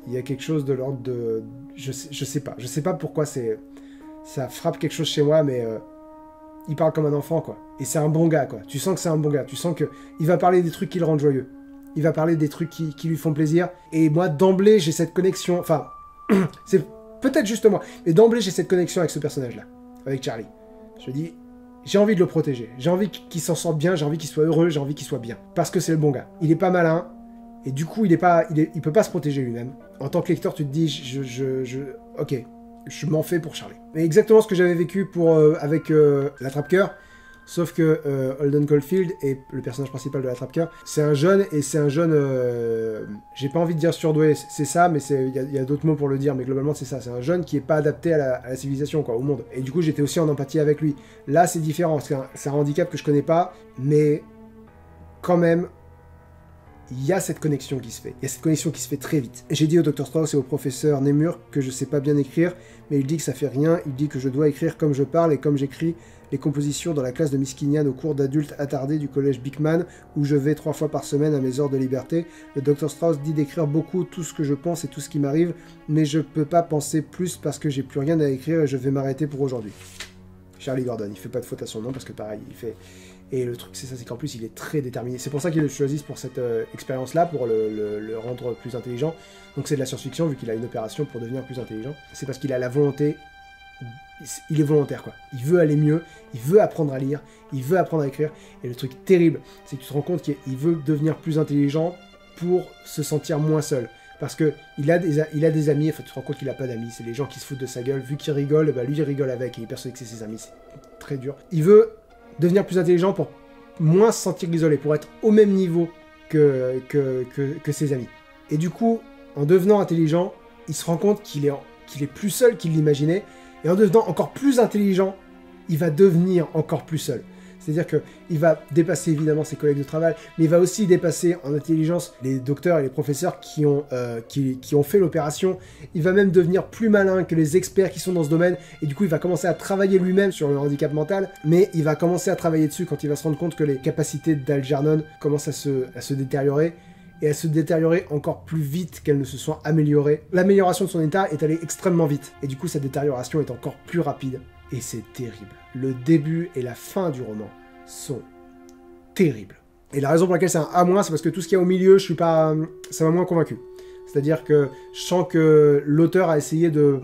Il y a quelque chose de l'ordre de... Je sais, pas. Je sais pas pourquoi c'est... Ça frappe quelque chose chez moi, mais... euh, il parle comme un enfant, quoi. Et c'est un bon gars, quoi. Tu sens que c'est un bon gars. Tu sens que il va parler des trucs qui le rendent joyeux. Il va parler des trucs qui, qui lui font plaisir. Et moi, d'emblée, j'ai cette connexion... Enfin, c'est peut-être juste moi. Mais d'emblée, j'ai cette connexion avec ce personnage-là. Avec Charlie. Je dis, j'ai envie de le protéger. J'ai envie qu'il s'en sorte bien, j'ai envie qu'il soit heureux, j'ai envie qu'il soit bien. Parce que c'est le bon gars. Il est pas malin, et du coup, il est pas, il, peut pas se protéger lui-même. En tant que lecteur, tu te dis, je, ok, je m'en fais pour Charlie. Mais exactement ce que j'avais vécu pour, euh, avec euh, l'attrape-cœur, sauf que euh, Holden Caulfield est le personnage principal de l'attrape-cœur. C'est un jeune, et c'est un jeune, euh, j'ai pas envie de dire surdoué, c'est ça, mais il y a, d'autres mots pour le dire, mais globalement c'est ça. C'est un jeune qui est pas adapté à la, civilisation, quoi, au monde. Et du coup, j'étais aussi en empathie avec lui. Là, c'est différent, c'est un, un handicap que je connais pas, mais quand même, il y a cette connexion qui se fait. Il y a cette connexion qui se fait très vite. J'ai dit au Dr Strauss et au professeur Nemur que je sais pas bien écrire, mais il dit que ça fait rien. Il dit que je dois écrire comme je parle et comme j'écris les compositions dans la classe de Miss Kinyan au cours d'adultes attardés du collège Bickman, où je vais trois fois par semaine à mes heures de liberté. Le Dr Strauss dit d'écrire beaucoup tout ce que je pense et tout ce qui m'arrive, mais je peux pas penser plus parce que j'ai plus rien à écrire et je vais m'arrêter pour aujourd'hui. Charlie Gordon, il fait pas de faute à son nom parce que pareil, il fait. Et le truc, c'est ça, c'est qu'en plus, il est très déterminé. C'est pour ça qu'ils le choisissent pour cette euh, expérience-là, pour le, rendre plus intelligent. Donc c'est de la science-fiction, vu qu'il a une opération pour devenir plus intelligent. C'est parce qu'il a la volonté. Il est volontaire, quoi. Il veut aller mieux, il veut apprendre à lire, il veut apprendre à écrire. Et le truc terrible, c'est que tu te rends compte qu'il il veut devenir plus intelligent pour se sentir moins seul. Parce que il a des amis, enfin, tu te rends compte qu'il a pas d'amis, c'est les gens qui se foutent de sa gueule. Vu qu'il rigole, bah, lui il rigole avec et il est persuadé que c'est ses amis. C'est très dur. Il veut devenir plus intelligent pour moins se sentir isolé, pour être au même niveau que, ses amis. Et du coup, en devenant intelligent, il se rend compte qu'il est, qu'il est plus seul qu'il l'imaginait, et en devenant encore plus intelligent, il va devenir encore plus seul. C'est-à-dire qu'il va dépasser évidemment ses collègues de travail, mais il va aussi dépasser en intelligence les docteurs et les professeurs qui ont, euh, qui, ont fait l'opération. Il va même devenir plus malin que les experts qui sont dans ce domaine, et du coup il va commencer à travailler lui-même sur le handicap mental, mais il va commencer à travailler dessus quand il va se rendre compte que les capacités d'Algernon commencent à se, à se détériorer, et à se détériorer encore plus vite qu'elles ne se sont améliorées. L'amélioration de son état est allée extrêmement vite, et du coup sa détérioration est encore plus rapide, et c'est terrible. Le début et la fin du roman sont terribles. Et la raison pour laquelle c'est un A-, c'est parce que tout ce qu'il y a au milieu, je suis pas... ça m'a moins convaincu. C'est-à-dire que je sens que l'auteur a essayé de,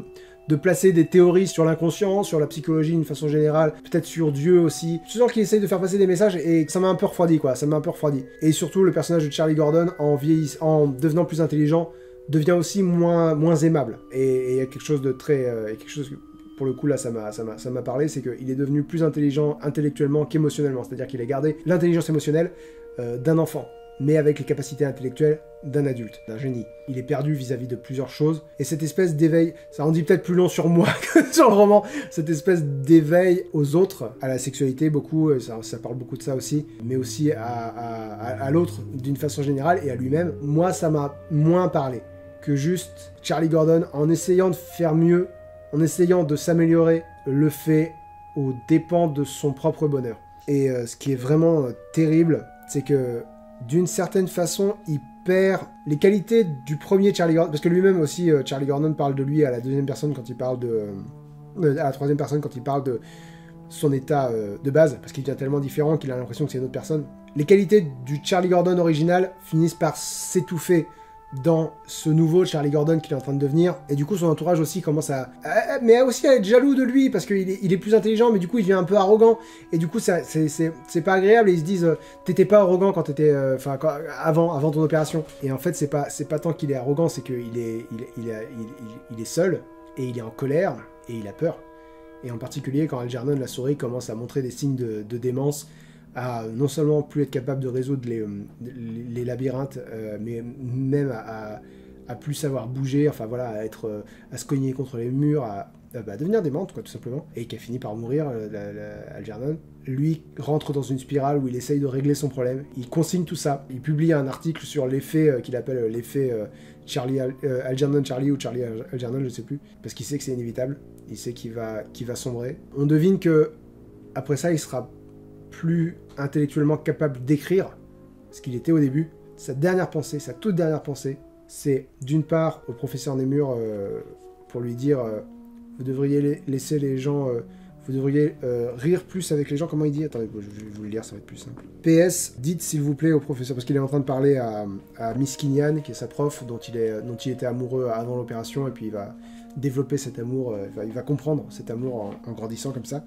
placer des théories sur l'inconscient, sur la psychologie d'une façon générale, peut-être sur Dieu aussi. Je sens qu'il essaye de faire passer des messages et ça m'a un peu refroidi, quoi. Ça m'a un peu refroidi. Et surtout, le personnage de Charlie Gordon, en, vieilliss- en devenant plus intelligent, devient aussi moins, moins aimable. Et il y a quelque chose de très... euh, quelque chose... Pour le coup, là, ça m'a, ça m'a, ça m'a parlé, c'est qu'il est devenu plus intelligent intellectuellement qu'émotionnellement. C'est-à-dire qu'il a gardé l'intelligence émotionnelle euh, d'un enfant, mais avec les capacités intellectuelles d'un adulte, d'un génie. Il est perdu vis-à-vis de plusieurs choses, et cette espèce d'éveil, ça en dit peut-être plus long sur moi que sur le roman, cette espèce d'éveil aux autres, à la sexualité beaucoup, ça, ça parle beaucoup de ça aussi, mais aussi à, à l'autre d'une façon générale, et à lui-même, moi ça m'a moins parlé que juste Charlie Gordon, en essayant de faire mieux, en essayant de s'améliorer, le fait aux dépens de son propre bonheur. Et euh, ce qui est vraiment euh, terrible, c'est que d'une certaine façon, il perd les qualités du premier Charlie Gordon, parce que lui-même aussi, euh, Charlie Gordon parle de lui à la deuxième personne quand il parle de... à la troisième personne quand il parle de son état de base, parce qu'il devient tellement différent qu'il a l'impression que c'est une autre personne. Les qualités du Charlie Gordon original finissent par s'étouffer dans ce nouveau Charlie Gordon qu'il est en train de devenir. Et du coup, son entourage aussi commence à. mais aussi à être jaloux de lui, parce qu'il est, il est plus intelligent, mais du coup, il devient un peu arrogant. Et du coup, c'est pas agréable. Et ils se disent euh, T'étais pas arrogant quand t'étais. Euh, enfin, avant, avant ton opération. Et en fait, c'est pas, pas tant qu'il est arrogant, c'est qu'il est, il, il, il, est seul, et il est en colère, et il a peur. Et en particulier, quand Algernon, la souris, commence à montrer des signes de, de démence non seulement plus être capable de résoudre les, les, labyrinthes, euh, mais même à, à, plus savoir bouger, enfin voilà, à être, euh, à se cogner contre les murs, à, bah, devenir démente, quoi, tout simplement, et qui a fini par mourir, euh, Algernon. Lui rentre dans une spirale où il essaye de régler son problème. Il consigne tout ça. Il publie un article sur l'effet qu'il appelle l'effet Charlie Algernon Charlie ou Charlie Algernon, je sais plus, parce qu'il sait que c'est inévitable. Il sait qu'il va, qu'il va sombrer. On devine que après ça, il sera plus intellectuellement capable d'écrire, ce qu'il était au début, sa dernière pensée, sa toute dernière pensée, c'est d'une part au professeur Nemur euh, pour lui dire euh, vous devriez laisser les gens, euh, vous devriez rire plus avec les gens. Comment il dit? Attendez, je vais vous le lire, ça va être plus simple. PS, dites s'il vous plaît au professeur, parce qu'il est en train de parler à, Miss Kinyan, qui est sa prof, dont il, est, dont il était amoureux avant l'opération, et puis il va développer cet amour, il va, comprendre cet amour en grandissant comme ça.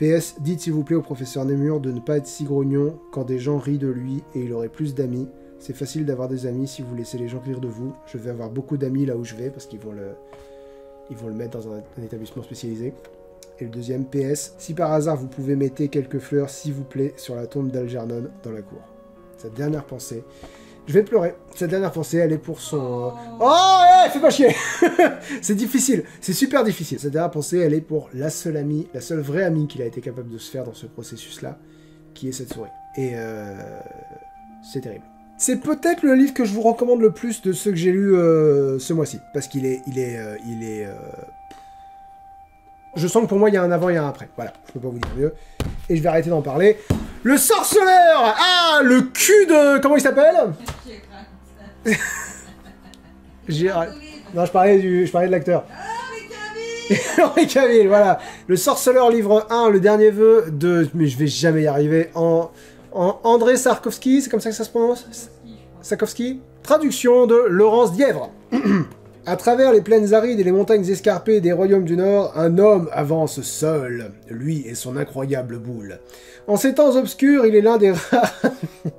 PS, dites s'il vous plaît au professeur Nemur de ne pas être si grognon quand des gens rient de lui et il aurait plus d'amis. C'est facile d'avoir des amis si vous laissez les gens rire de vous. Je vais avoir beaucoup d'amis là où je vais parce qu'ils vont le, mettre dans un, établissement spécialisé. Et le deuxième, PS, si par hasard vous pouvez mettre quelques fleurs, s'il vous plaît, sur la tombe d'Algernon dans la cour. Sa dernière pensée, je vais pleurer. Cette dernière pensée, elle est pour son... Oh, oh fais pas chier C'est difficile, c'est super difficile. Cette dernière pensée, elle est pour la seule amie, la seule vraie amie qu'il a été capable de se faire dans ce processus-là, qui est cette souris. Et euh, c'est terrible. C'est peut-être le livre que je vous recommande le plus de ceux que j'ai lus euh, ce mois-ci, parce qu'il est, il est, euh, il est. Je sens que pour moi il y a un avant, a un après. Voilà, je peux pas vous dire mieux. Et je vais arrêter d'en parler. Le sorceleur Ah, le cul de... Comment il s'appelle Non, je parlais, du... je parlais de l'acteur. Henri Cavill, voilà. Le sorceleur livre 1, le dernier vœu de... Mais je vais jamais y arriver. En, en André Sarkovski, c'est comme ça que ça se prononce? Sarkovski Traduction de Laurence Dièvre. À travers les plaines arides et les montagnes escarpées des royaumes du Nord, un homme avance seul, lui et son incroyable boule. En ces temps obscurs, il est l'un des rares...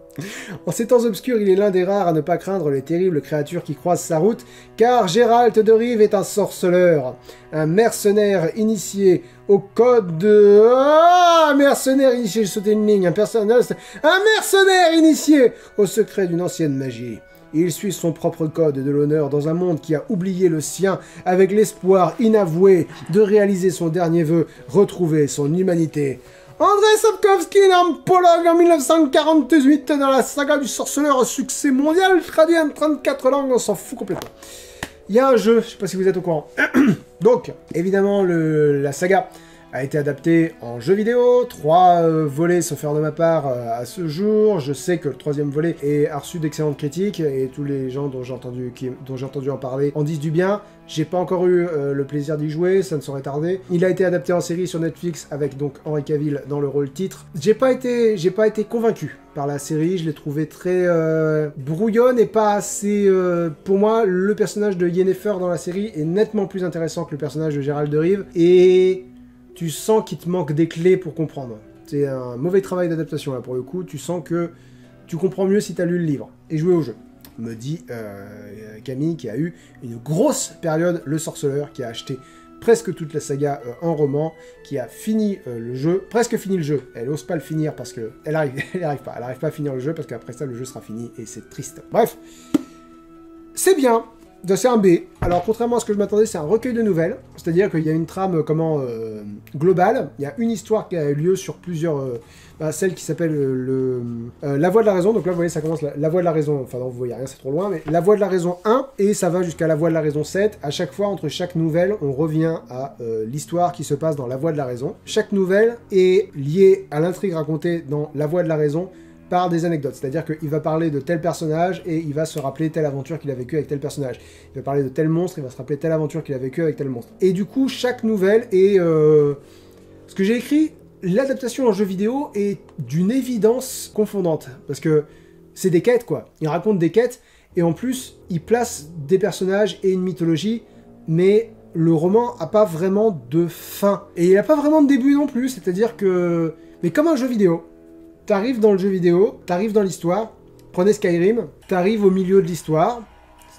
en ces temps obscurs, il est l'un des rares à ne pas craindre les terribles créatures qui croisent sa route, car Gérald de Rive est un sorceleur, un mercenaire initié au code de... Ah, mercenaire initié, j'ai sauté une ligne, un personnage... Un mercenaire initié au secret d'une ancienne magie il suit son propre code de l'honneur dans un monde qui a oublié le sien avec l'espoir inavoué de réaliser son dernier vœu, retrouver son humanité. André Sapkowski en Pologne en 1948 dans la saga du sorceleur succès mondial traduit en 34 langues, on s'en fout complètement. Il y a un jeu, je sais pas si vous êtes au courant. Donc, évidemment, la saga a été adapté en jeu vidéo. Trois euh, volets sont faits de ma part euh, à ce jour. Je sais que le troisième volet a reçu d'excellentes critiques et tous les gens dont j'ai entendu, entendu en parler en disent du bien. J'ai pas encore eu euh, le plaisir d'y jouer, ça ne saurait tarder. Il a été adapté en série sur Netflix avec donc Henri Cavill dans le rôle titre. J'ai pas été, j'ai pas été convaincu par la série. Je l'ai trouvé très brouillonne et pas assez. pour moi, le personnage de Yennefer dans la série est nettement plus intéressant que le personnage de Gérald de Rive et tu sens qu'il te manque des clés pour comprendre. C'est un mauvais travail d'adaptation là pour le coup, tu sens que tu comprends mieux si tu as lu le livre et joué au jeu. Me dit euh, Camille qui a eu une grosse période Le Sorceleur, qui a acheté presque toute la saga euh, en roman, qui a fini euh, le jeu, presque fini le jeu. Elle ose pas le finir parce que elle arrive, arrive pas, elle arrive pas à finir le jeu parce qu'après ça le jeu sera fini et c'est triste. Bref, c'est bien, c'est un B. Alors, contrairement à ce que je m'attendais, c'est un recueil de nouvelles. C'est-à-dire qu'il y a une trame euh, comment euh, globale. Il y a une histoire qui a eu lieu sur plusieurs. euh, bah, celle qui s'appelle le La Voix de la Raison. Donc là, vous voyez, ça commence la, la Voix de la Raison. Enfin, non, vous voyez rien, c'est trop loin. Mais La Voix de la Raison 1 et ça va jusqu'à La Voix de la Raison 7. À chaque fois, entre chaque nouvelle, on revient à l'histoire qui se passe dans La Voix de la Raison. Chaque nouvelle est liée à l'intrigue racontée dans La Voix de la Raison par des anecdotes. C'est-à-dire qu'il va parler de tel personnage et il va se rappeler telle aventure qu'il a vécue avec tel personnage. Il va parler de tel monstre, il va se rappeler telle aventure qu'il a vécue avec tel monstre. Et du coup, chaque nouvelle est... euh, Ce que j'ai écrit, l'adaptation en jeu vidéo est d'une évidence confondante. Parce que c'est des quêtes, quoi. Il raconte des quêtes, et en plus, il place des personnages et une mythologie, mais le roman a pas vraiment de fin. Et il a pas vraiment de début non plus, c'est-à-dire que... Mais comme un jeu vidéo, t'arrives dans le jeu vidéo, t'arrives dans l'histoire, prenez Skyrim, t'arrives au milieu de l'histoire,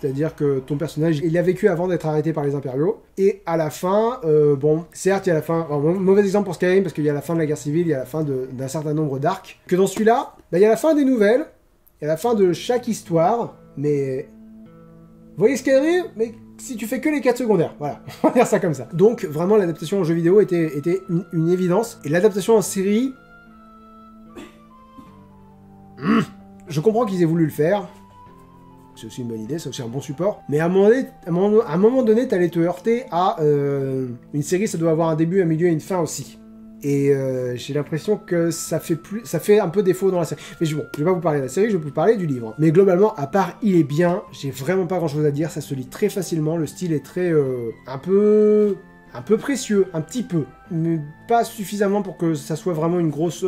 c'est-à-dire que ton personnage, il a vécu avant d'être arrêté par les impériaux, et à la fin, euh, bon, certes, il y a la fin, alors, mau- mauvais exemple pour Skyrim, parce qu'il y a la fin de la guerre civile, il y a la fin d'un certain nombre d'arcs, que dans celui-là, bah, il y a la fin des nouvelles, il y a la fin de chaque histoire, mais... Vous voyez Skyrim, mais si tu fais que les quêtes secondaires, voilà, on va dire ça comme ça. Donc, vraiment, l'adaptation en jeu vidéo était, était une évidence, et l'adaptation en série, Je comprends qu'ils aient voulu le faire. C'est aussi une bonne idée, c'est aussi un bon support. Mais à un moment donné, à un moment, donné, t'allais te heurter à euh, une série, ça doit avoir un début, un milieu et une fin aussi. Et euh, j'ai l'impression que ça fait ça un peu défaut dans la série. Mais bon, je vais pas vous parler de la série, je vais vous parler du livre. Mais globalement, à part il est bien, j'ai vraiment pas grand chose à dire. Ça se lit très facilement, le style est très, euh, un peu, un peu précieux, un petit peu, mais pas suffisamment pour que ça soit vraiment une grosse.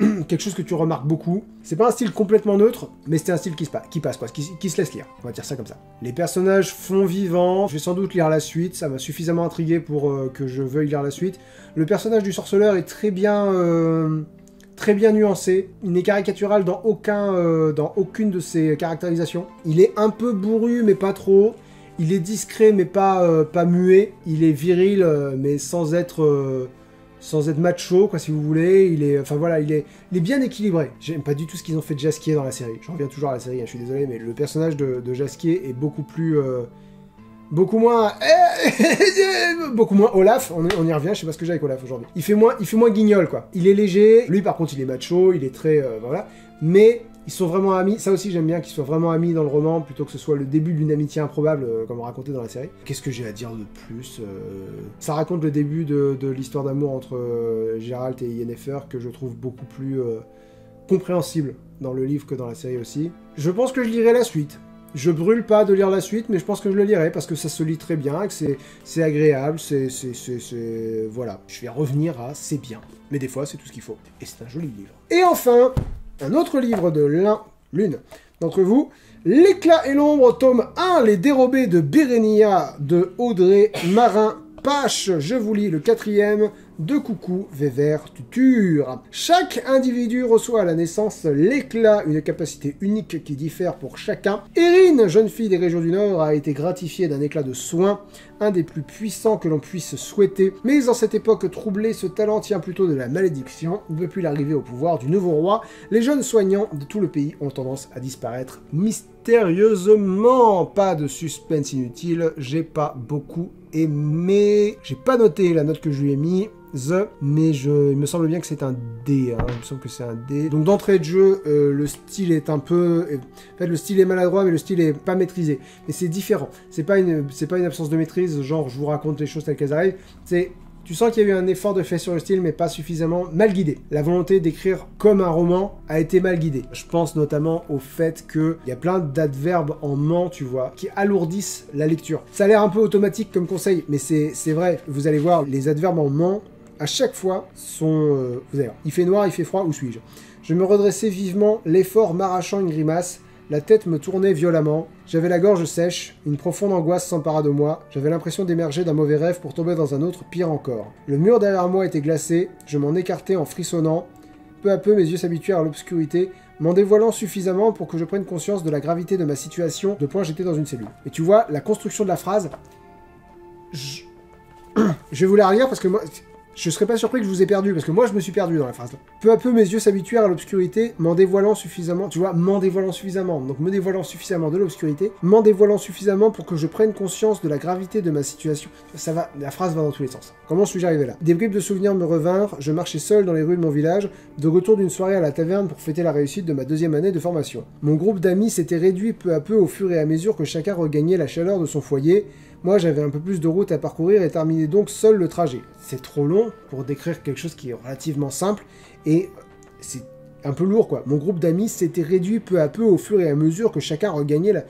quelque chose que tu remarques beaucoup. C'est pas un style complètement neutre, mais c'est un style qui se, qui passe, quoi, qui, se laisse lire. On va dire ça comme ça. Les personnages font vivant. Je vais sans doute lire la suite. Ça m'a suffisamment intrigué pour euh, que je veuille lire la suite. Le personnage du sorceleur est très bien, euh, très bien nuancé. Il n'est caricatural dans aucun, euh, dans aucune de ses caractérisations. Il est un peu bourru, mais pas trop. Il est discret, mais pas, pas muet. Il est viril, mais sans être sans être macho, quoi, si vous voulez. Il est, enfin voilà, il est, il est bien équilibré. J'aime pas du tout ce qu'ils ont fait de Jaskier dans la série. Je reviens toujours à la série, hein, je suis désolé, mais le personnage de, de Jaskier est beaucoup plus, euh, beaucoup moins, beaucoup moins Olaf. On, on y revient. Je sais pas ce que j'ai avec Olaf aujourd'hui. Il fait moins, il fait moins guignol, quoi. Il est léger. Lui, par contre, il est macho. Il est très, euh, voilà. Mais ils sont vraiment amis. Ça aussi, j'aime bien qu'ils soient vraiment amis dans le roman plutôt que ce soit le début d'une amitié improbable, euh, comme raconté dans la série. Qu'est-ce que j'ai à dire de plus Euh, Ça raconte le début de, l'histoire d'amour entre euh, Geralt et Yennefer que je trouve beaucoup plus euh, compréhensible dans le livre que dans la série aussi. Je pense que je lirai la suite. Je brûle pas de lire la suite, mais je pense que je le lirai parce que ça se lit très bien, que c'est agréable, c'est- voilà. Je vais revenir à c'est bien, mais des fois c'est tout ce qu'il faut. Et c'est un joli livre. Et enfin, un autre livre de l'un, l'une d'entre vous, L'éclat et l'ombre, tome 1, Les dérobés de Bérénia de Audrey Marin Pache. Je vous lis le quatrième de Coucou Vévert Tuture. Chaque individu reçoit à la naissance l'éclat, une capacité unique qui diffère pour chacun. Erin, jeune fille des régions du Nord, a été gratifiée d'un éclat de soin, un des plus puissants que l'on puisse souhaiter. Mais en cette époque troublée, ce talent tient plutôt de la malédiction. Depuis l'arrivée au pouvoir du nouveau roi, les jeunes soignants de tout le pays ont tendance à disparaître mystérieusement. Pas de suspense inutile, j'ai pas beaucoup aimé. J'ai pas noté la note que je lui ai mis. The, mais je, il me semble bien que c'est un D. hein, Il me semble que c'est un D. Donc d'entrée de jeu, euh, le style est un peu, en fait, le style est maladroit, mais le style est pas maîtrisé. Mais c'est différent. C'est pas une, c'est pas une absence de maîtrise. Genre, je vous raconte les choses telles qu'elles arrivent. C'est tu sens qu'il y a eu un effort de fait sur le style, mais pas suffisamment mal guidé. La volonté d'écrire comme un roman a été mal guidée. Je pense notamment au fait qu'il y a plein d'adverbes en ment, tu vois, qui alourdissent la lecture. Ça a l'air un peu automatique comme conseil, mais c'est vrai. Vous allez voir, les adverbes en ment, à chaque fois, sont... euh, vous allez voir, il fait noir, il fait froid, où suis-je? Je me redressais vivement, l'effort m'arrachant une grimace, la tête me tournait violemment, j'avais la gorge sèche, une profonde angoisse s'empara de moi, j'avais l'impression d'émerger d'un mauvais rêve pour tomber dans un autre pire encore. Le mur derrière moi était glacé, je m'en écartais en frissonnant, peu à peu mes yeux s'habituèrent à l'obscurité, m'en dévoilant suffisamment pour que je prenne conscience de la gravité de ma situation, de point j'étais dans une cellule. Et tu vois, la construction de la phrase, je... je vais vous parce que moi, je serais pas surpris que je vous ai perdu, parce que moi je me suis perdu dans la phrase. Peu à peu mes yeux s'habituèrent à l'obscurité, m'en dévoilant suffisamment, tu vois, m'en dévoilant suffisamment, donc me dévoilant suffisamment de l'obscurité, m'en dévoilant suffisamment pour que je prenne conscience de la gravité de ma situation. Ça va, la phrase va dans tous les sens. Comment suis-je arrivé là? Des bribes de souvenirs me revinrent, je marchais seul dans les rues de mon village, de retour d'une soirée à la taverne pour fêter la réussite de ma deuxième année de formation. Mon groupe d'amis s'était réduit peu à peu au fur et à mesure que chacun regagnait la chaleur de son foyer, moi, j'avais un peu plus de route à parcourir et terminais donc seul le trajet. C'est trop long pour décrire quelque chose qui est relativement simple et c'est un peu lourd, quoi. Mon groupe d'amis s'était réduit peu à peu au fur et à mesure que chacun regagnait la...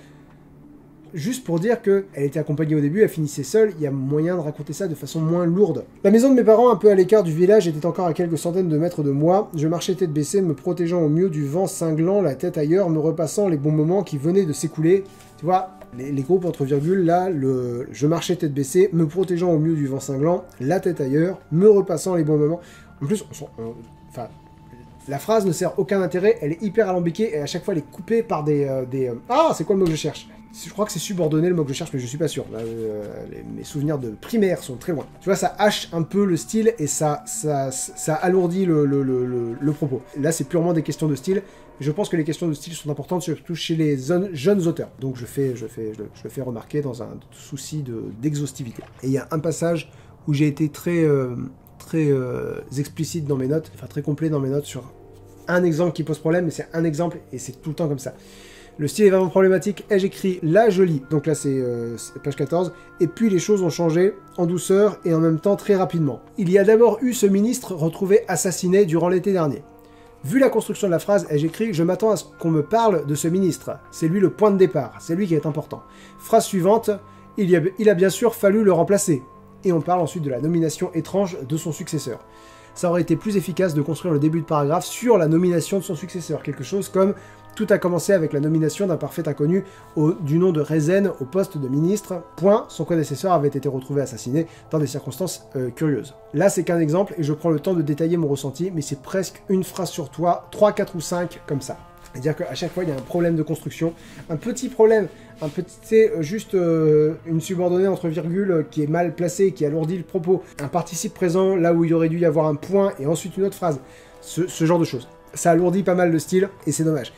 Juste pour dire que elle était accompagnée au début, elle finissait seule, il y a moyen de raconter ça de façon moins lourde. La maison de mes parents, un peu à l'écart du village, était encore à quelques centaines de mètres de moi. Je marchais tête baissée, me protégeant au mieux du vent cinglant, la tête ailleurs, me repassant les bons moments qui venaient de s'écouler. Tu vois, les, groupes entre virgules, là, le, je marchais tête baissée, me protégeant au mieux du vent cinglant, la tête ailleurs, me repassant les bons moments. En plus, enfin, la phrase ne sert aucun intérêt, elle est hyper alambiquée et à chaque fois elle est coupée par des... Euh, des euh, ah, c'est quoi le mot que je cherche? Je crois que c'est subordonné le mot que je cherche, mais je suis pas sûr. Euh, mes souvenirs de primaire sont très loin. Tu vois, ça hache un peu le style et ça, ça, ça alourdit le, propos. Là, c'est purement des questions de style. Je pense que les questions de style sont importantes, surtout chez les jeunes auteurs. Donc je, fais, je, fais, je, le fais remarquer dans un souci d'exhaustivité. et il y a un passage où j'ai été très, euh, très euh, explicite dans mes notes, enfin très complet dans mes notes sur un exemple qui pose problème, mais c'est un exemple et c'est tout le temps comme ça. Le style est vraiment problématique. Ai-je écrit là, je lis. Donc là, c'est euh, page 14. Et puis les choses ont changé en douceur et en même temps très rapidement. Il y a d'abord eu ce ministre retrouvé assassiné durant l'été dernier. Vu la construction de la phrase, j'écris Je m'attends à ce qu'on me parle de ce ministre. C'est lui le point de départ, c'est lui qui est important. Phrase suivante il, a, il a bien sûr fallu le remplacer. Et on parle ensuite de la nomination étrange de son successeur. Ça aurait été plus efficace de construire le début de paragraphe sur la nomination de son successeur. Quelque chose comme tout a commencé avec la nomination d'un parfait inconnu du nom de Rezen au poste de ministre. Point, son prédécesseur avait été retrouvé assassiné dans des circonstances euh, curieuses. Là, c'est qu'un exemple et je prends le temps de détailler mon ressenti, mais c'est presque une phrase sur toi, 3, 4 ou 5 comme ça. C'est-à-dire qu'à chaque fois, il y a un problème de construction, un petit problème, un petit, c'est juste euh, une subordonnée entre virgules qui est mal placée, qui alourdit le propos, un participe présent là où il aurait dû y avoir un point et ensuite une autre phrase, ce, genre de choses. Ça alourdit pas mal le style et c'est dommage.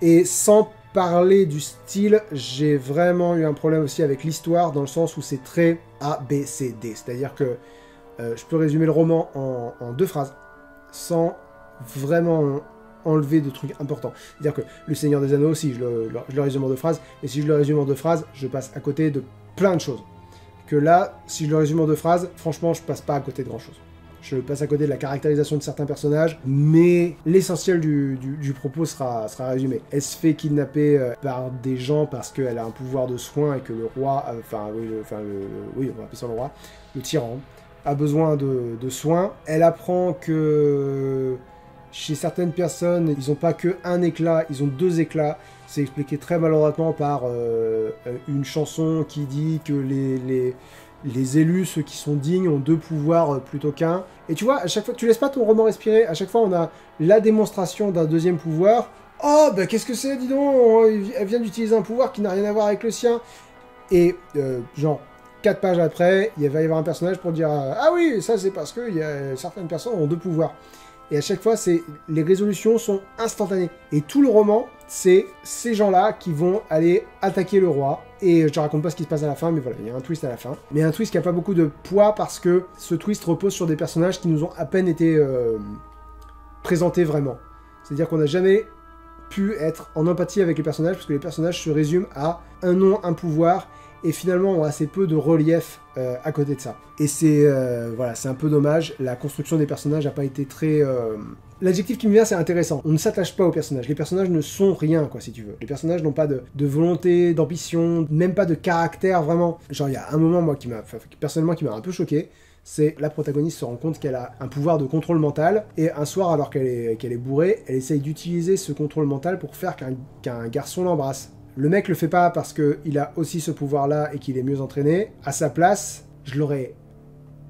Et sans parler du style, j'ai vraiment eu un problème aussi avec l'histoire, dans le sens où c'est très A, B, C, D. C'est-à-dire que euh, je peux résumer le roman en, deux phrases, sans vraiment enlever de trucs importants. C'est-à-dire que Le Seigneur des Anneaux aussi, je le, le résume en deux phrases, et si je le résume en deux phrases, je passe à côté de plein de choses. Que là, si je le résume en deux phrases, franchement, je passe pas à côté de grand-chose je passe à côté de la caractérisation de certains personnages, mais l'essentiel du, propos sera, sera résumé. Elle se fait kidnapper euh, par des gens parce qu'elle a un pouvoir de soin et que le roi, euh, enfin oui, enfin, oui, on va appeler ça le roi, le tyran, a besoin de, soins. Elle apprend que chez certaines personnes, ils n'ont pas que un éclat, ils ont deux éclats. C'est expliqué très maladroitement par euh, une chanson qui dit que les élus, ceux qui sont dignes, ont deux pouvoirs euh, plutôt qu'un. Et tu vois, à chaque fois, tu laisses pas ton roman respirer. À chaque fois, on a la démonstration d'un deuxième pouvoir. Oh, bah qu'est-ce que c'est, dis donc? Elle vient d'utiliser un pouvoir qui n'a rien à voir avec le sien. Et, euh, genre, quatre pages après, il va y avoir un personnage pour dire Ah oui, ça c'est parce que y a, certaines personnes ont deux pouvoirs. Et à chaque fois, c'est les résolutions sont instantanées. Et tout le roman, c'est ces gens-là qui vont aller attaquer le roi. Et je te raconte pas ce qui se passe à la fin, mais voilà, il y a un twist à la fin. Mais un twist qui a pas beaucoup de poids parce que ce twist repose sur des personnages qui nous ont à peine été euh, présentés vraiment. C'est-à-dire qu'on n'a jamais pu être en empathie avec les personnages parce que les personnages se résument à un nom, un pouvoir et finalement ont assez peu de relief euh, à côté de ça. Et c'est euh, voilà, c'est un peu dommage. La construction des personnages n'a pas été très. Euh, l'adjectif qui me vient, c'est intéressant. On ne s'attache pas aux personnages. Les personnages ne sont rien, quoi, si tu veux. Les personnages n'ont pas de, volonté, d'ambition, même pas de caractère, vraiment. Genre, il y a un moment, moi, qui m'a, personnellement, qui m'a un peu choqué. C'est la protagoniste se rend compte qu'elle a un pouvoir de contrôle mental, et un soir, alors qu'elle est, qu'elle est bourrée, elle essaye d'utiliser ce contrôle mental pour faire qu'un garçon l'embrasse. Le mec le fait pas parce qu'il a aussi ce pouvoir-là et qu'il est mieux entraîné. À sa place, je l'aurais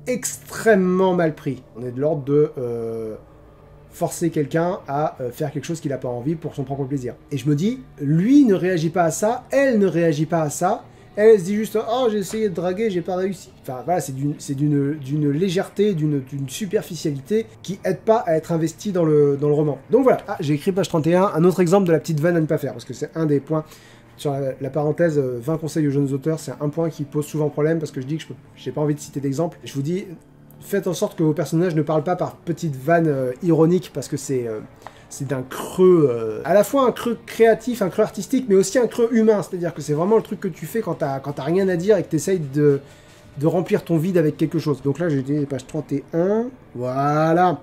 extrêmement mal pris. On est de l'ordre de euh, forcer quelqu'un à euh, faire quelque chose qu'il n'a pas envie pour son propre plaisir. Et je me dis, lui ne réagit pas à ça, elle ne réagit pas à ça, Elle, se dit juste Oh, j'ai essayé de draguer, j'ai pas réussi. Enfin voilà, c'est d'une, légèreté, d'une, superficialité qui aide pas à être investi dans le, dans le roman. Donc voilà, ah, j'ai écrit page 31, un autre exemple de la petite vanne à ne pas faire, parce que c'est un des points sur la, parenthèse euh, 20 conseils aux jeunes auteurs, c'est un point qui pose souvent problème parce que je dis que je j'ai pas envie de citer d'exemple. Je vous dis, faites en sorte que vos personnages ne parlent pas par petites vannes euh, ironiques parce que c'est euh, c'est d'un creux, euh, à la fois un creux créatif, un creux artistique, mais aussi un creux humain. C'est-à-dire que c'est vraiment le truc que tu fais quand t'as rien à dire et que t'essayes de de remplir ton vide avec quelque chose. Donc là, j'ai été page 31. Voilà.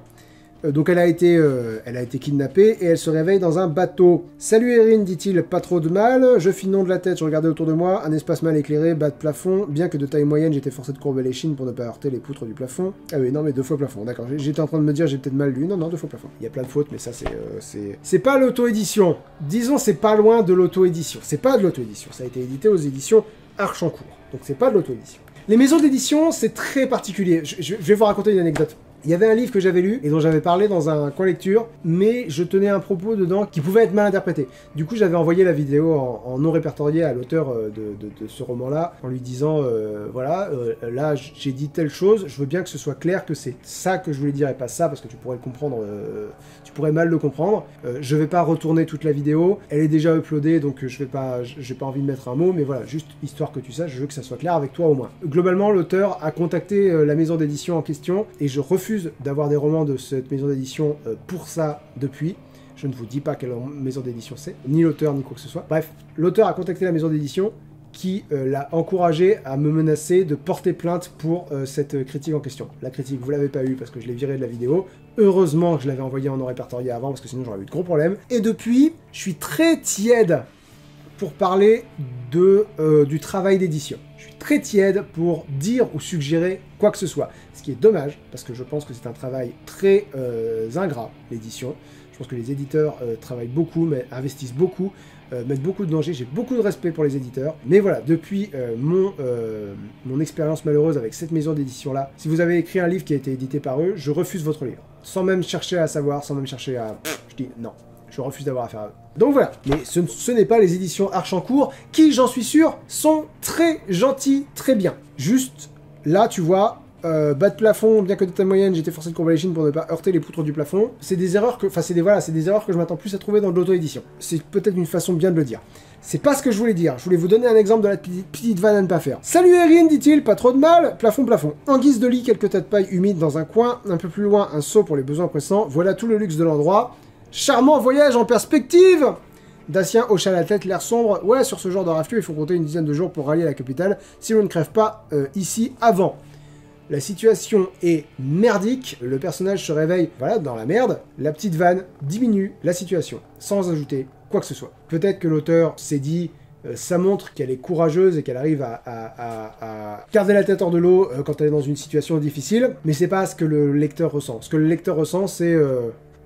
Euh, donc elle a été, euh, elle a été kidnappée et elle se réveille dans un bateau. Salut Erin, dit-il, pas trop de mal. Je fis non de la tête, je regardais autour de moi, un espace mal éclairé, bas de plafond. Bien que de taille moyenne, j'étais forcé de courber les chines pour ne pas heurter les poutres du plafond. Ah oui, non mais deux fois plafond, d'accord. J'étais en train de me dire j'ai peut-être mal lu. Non, non, deux fois plafond. Il y a plein de fautes, mais ça c'est, euh, c'est, pas l'auto-édition. Disons, c'est pas loin de l'auto-édition. C'est pas de l'auto-édition. Ça a été édité aux éditions Archancourt. Donc c'est pas de l'auto-édition. Les maisons d'édition, c'est très particulier. Je- je vais vous raconter une anecdote. Il y avait un livre que j'avais lu et dont j'avais parlé dans un coin lecture, mais je tenais un propos dedans qui pouvait être mal interprété. Du coup, j'avais envoyé la vidéo en, non répertorié à l'auteur euh, de, ce roman-là, en lui disant euh, voilà, euh, là j'ai dit telle chose, je veux bien que ce soit clair que c'est ça que je voulais dire et pas ça, parce que tu pourrais le comprendre, tu pourrais mal le comprendre. Je vais pas retourner toute la vidéo, elle est déjà uploadée, donc je vais pas, j'ai pas envie de mettre un mot, mais voilà, juste histoire que tu saches, je veux que ça soit clair avec toi au moins. Globalement, l'auteur a contacté la maison d'édition en question et je refuse d'avoir des romans de cette maison d'édition euh, pour ça depuis. Je ne vous dis pas quelle maison d'édition c'est, ni l'auteur, ni quoi que ce soit. Bref, l'auteur a contacté la maison d'édition qui euh, l'a encouragé à me menacer de porter plainte pour euh, cette critique en question. La critique, vous l'avez pas eu parce que je l'ai viré de la vidéo. Heureusement que je l'avais envoyé en non répertorié avant parce que sinon j'aurais eu de gros problèmes. Et depuis, je suis très tiède pour parler de, du travail d'édition. Je suis très tiède pour dire ou suggérer quoi que ce soit. Ce qui est dommage, parce que je pense que c'est un travail très euh, ingrat, l'édition. Je pense que les éditeurs euh, travaillent beaucoup, mais investissent beaucoup, euh, mettent beaucoup de danger. J'ai beaucoup de respect pour les éditeurs. Mais voilà, depuis mon, mon expérience malheureuse avec cette maison d'édition-là, si vous avez écrit un livre qui a été édité par eux, je refuse votre livre. Sans même chercher à savoir, sans même chercher à... Je dis non. Je refuse d'avoir affaire à eux. Donc voilà, mais ce, n'est pas les éditions Archancourt, qui, j'en suis sûr, sont très gentils, très bien. Juste, là, tu vois, euh, bas de plafond, bien que de taille moyenne, j'étais forcé de courber les chines pour ne pas heurter les poutres du plafond. C'est des erreurs que, enfin, c'est des voilà, des erreurs que je m'attends plus à trouver dans de l'auto-édition. C'est peut-être une façon bien de le dire. C'est pas ce que je voulais dire. Je voulais vous donner un exemple de la petite, petite vanne à ne pas faire. Salut Erin, dit-il, pas trop de mal. Plafond, plafond. En guise de lit, quelques tas de paille humides dans un coin. Un peu plus loin, un seau pour les besoins pressants. Voilà tout le luxe de l'endroit. Charmant voyage en perspective Dacia hocha la tête, l'air sombre. Ouais, sur ce genre de raflure, il faut compter une dizaine de jours pour rallier la capitale si l'on ne crève pas euh, ici avant. La situation est merdique, le personnage se réveille, voilà, dans la merde, la petite vanne diminue la situation, sans ajouter quoi que ce soit. Peut-être que l'auteur s'est dit, euh, ça montre qu'elle est courageuse et qu'elle arrive à garder la tête hors de l'eau euh, quand elle est dans une situation difficile, mais c'est pas ce que le lecteur ressent. Ce que le lecteur ressent, c'est...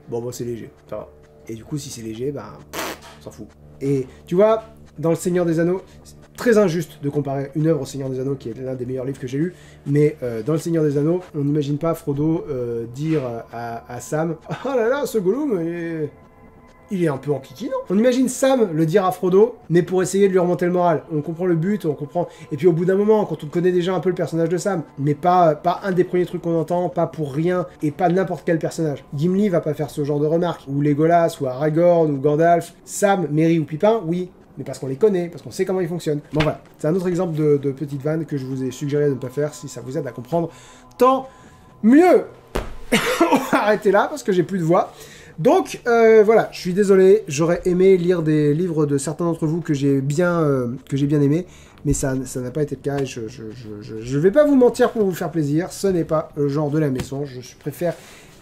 bon, bah c'est léger, ça va. Et du coup, si c'est léger, on s'en fout. Et tu vois, dans Le Seigneur des Anneaux, c'est très injuste de comparer une œuvre au Seigneur des Anneaux, qui est l'un des meilleurs livres que j'ai lu, mais euh, dans Le Seigneur des Anneaux, on n'imagine pas Frodo euh, dire à, à Sam « Ah là là, ce Gollum, il est, il est un peu en kiki, non ?» On imagine Sam le dire à Frodo, mais pour essayer de lui remonter le moral. On comprend le but, on comprend... Et puis au bout d'un moment, quand on connaît déjà un peu le personnage de Sam, mais pas, pas un des premiers trucs qu'on entend, pas pour rien, et pas n'importe quel personnage. Gimli va pas faire ce genre de remarques, ou Legolas, ou Aragorn, ou Gandalf. Sam, Merry ou Pipin, oui, mais parce qu'on les connaît, parce qu'on sait comment ils fonctionnent. Bon voilà, c'est un autre exemple de, de petite vanne que je vous ai suggéré de ne pas faire si ça vous aide à comprendre. Tant mieux On va arrêter là parce que j'ai plus de voix. Donc euh, voilà, je suis désolé, j'aurais aimé lire des livres de certains d'entre vous que j'ai bien, euh, aimé, mais ça ça n'a pas été le cas et je, je vais pas vous mentir pour vous faire plaisir, ce n'est pas le genre de la maison, je préfère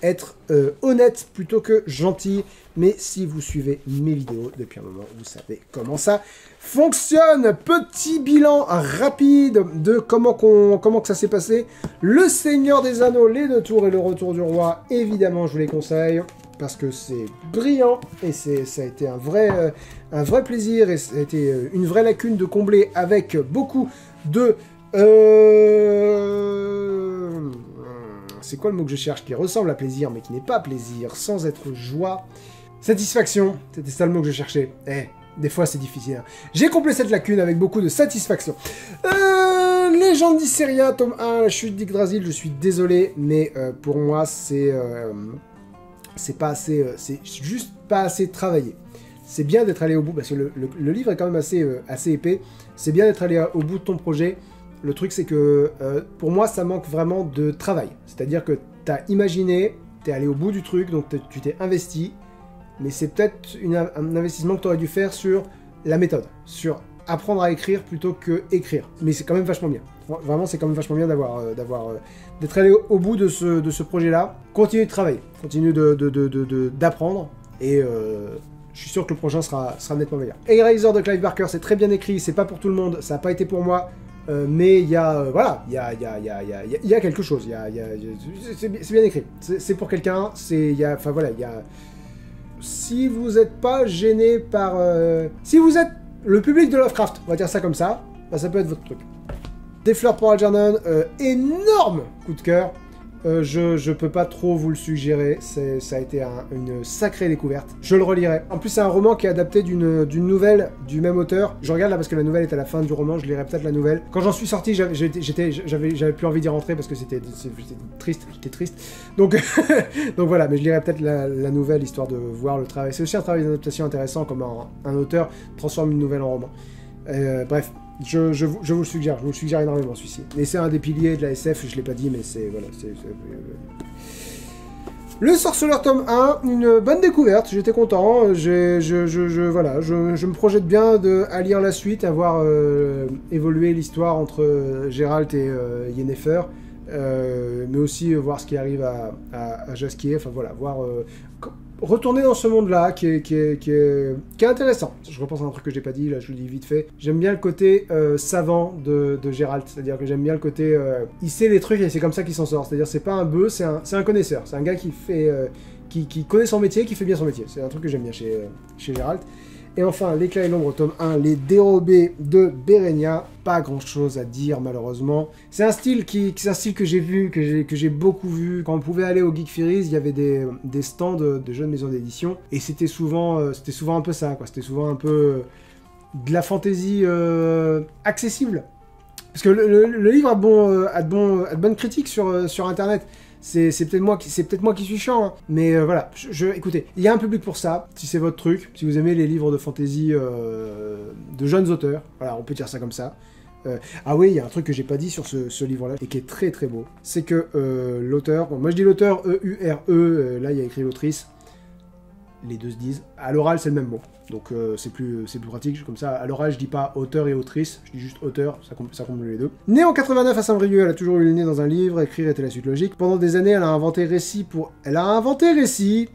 être euh, honnête plutôt que gentil, mais si vous suivez mes vidéos depuis un moment, vous savez comment ça fonctionne. Petit bilan rapide de comment, ça s'est passé. Le Seigneur des Anneaux, les deux tours et le retour du roi, évidemment, je vous les conseille parce que c'est brillant et ça a été un vrai, euh, un vrai plaisir et ça a été euh, une vraie lacune de combler avec beaucoup de... euh, C'est quoi le mot que je cherche qui ressemble à plaisir mais qui n'est pas plaisir sans être joie? Satisfaction, c'était ça le mot que je cherchais. Eh, Des fois, c'est difficile. hein. J'ai comblé cette lacune avec beaucoup de satisfaction. Euh, Légende d'Isseria, tome 1, la chute d'Yggdrasil, je suis désolé, mais pour moi, c'est... c'est pas assez... euh, c'est juste pas assez travaillé. C'est bien d'être allé au bout, parce que le, livre est quand même assez, euh, assez épais. C'est bien d'être allé au bout de ton projet. Le truc, c'est que euh, pour moi, ça manque vraiment de travail. C'est-à-dire que tu as imaginé, tu es allé au bout du truc, donc tu t'es investi, mais c'est peut-être un investissement que tu aurais dû faire sur la méthode, sur apprendre à écrire plutôt que écrire. Mais c'est quand même vachement bien. Vra- Vraiment, c'est quand même vachement bien d'avoir, euh, d'avoir, euh, d'être allé au, bout de ce, de ce projet-là. Continue de travailler, continue de, d'apprendre, et euh, je suis sûr que le prochain sera, sera nettement meilleur. Eraser de Clive Barker, c'est très bien écrit, c'est pas pour tout le monde, ça n'a pas été pour moi. euh, mais il y a, euh, voilà, il y a, y, a, y, a, y, y a quelque chose. Y a, c'est bien- écrit. C'est pour quelqu'un. C'est, enfin voilà, il y a. Si vous n'êtes pas gêné par, euh, si vous êtes le public de Lovecraft, on va dire ça comme ça, bah, ça peut être votre truc. Des fleurs pour Algernon, euh, énorme coup de cœur. Euh, je, je peux pas trop vous le suggérer, ça a été un- une sacrée découverte. Je le relirai. En plus, c'est un roman qui est adapté d'une nouvelle du même auteur. Je regarde là parce que la nouvelle est à la fin du roman, je lirai peut-être la nouvelle. Quand j'en suis sorti, j'avais plus envie d'y rentrer parce que c'était triste, j'étais triste. Donc, donc voilà, mais je lirai peut-être la, nouvelle histoire de voir le travail. C'est aussi un travail d'adaptation intéressant, comme un, un auteur transforme une nouvelle en roman. Euh, bref, je, vous, le suggère, je vous le suggère énormément celui-ci. Et c'est un des piliers de la SF, je l'ai pas dit, mais c'est voilà, euh, Le Sorceleur tome 1, une bonne découverte, j'étais content, je, voilà, je, me projette bien de, à lire la suite, à voir euh, évoluer l'histoire entre euh, Geralt et Yennefer, mais aussi voir ce qui arrive à, à, à Jaskier, enfin voilà, voir... retourner dans ce monde-là qui est, qui, est, qui, est, qui est intéressant. Je repense à un truc que j'ai pas dit, là je le dis vite fait. J'aime bien le côté euh, savant de, de Geralt, c'est-à-dire que j'aime bien le côté... euh, il sait les trucs et c'est comme ça qu'il s'en sort. C'est-à-dire c'est pas un bœuf, c'est un, un connaisseur. C'est un gars qui fait... euh, qui, qui connaît son métier, qui fait bien son métier. C'est un truc que j'aime bien chez, chez Geralt. Et enfin, L'éclat et l'ombre, tome 1, Les dérobés de Berenia. Pas grand chose à dire, malheureusement. C'est un style qui, c'est un style que j'ai vu, que j'ai, beaucoup vu. Quand on pouvait aller au Geek Ferries, il y avait des, des stands de, jeunes maisons d'édition. Et c'était souvent, euh, c'était souvent un peu ça, quoi. C'était souvent un peu euh, de la fantaisie euh, accessible. Parce que le, livre a, bon, a, de bon, a de bonnes critiques sur, sur Internet. C'est peut-être moi, peut-être moi qui suis chiant, hein. mais euh, voilà. Je, écoutez, il y a un public pour ça. Si c'est votre truc, si vous aimez les livres de fantasy euh, de jeunes auteurs, voilà, on peut dire ça comme ça. Euh, ah oui, il y a un truc que j'ai pas dit sur ce, ce livre-là et qui est très très beau. C'est que l'auteur, bon, moi je dis l'auteur E-U-R-E, euh, là il y a écrit l'autrice. Les deux se disent. À l'oral, c'est le même mot. Donc euh, c'est plus, plus pratique. Comme ça, à l'oral, je dis pas auteur et autrice, je dis juste auteur, ça, com- comble les deux. Née en 89 à Saint-Brieuc, elle a toujours eu le nez dans un livre, écrire était la suite logique. Pendant des années, elle a inventé récit pour. Elle a inventé récit,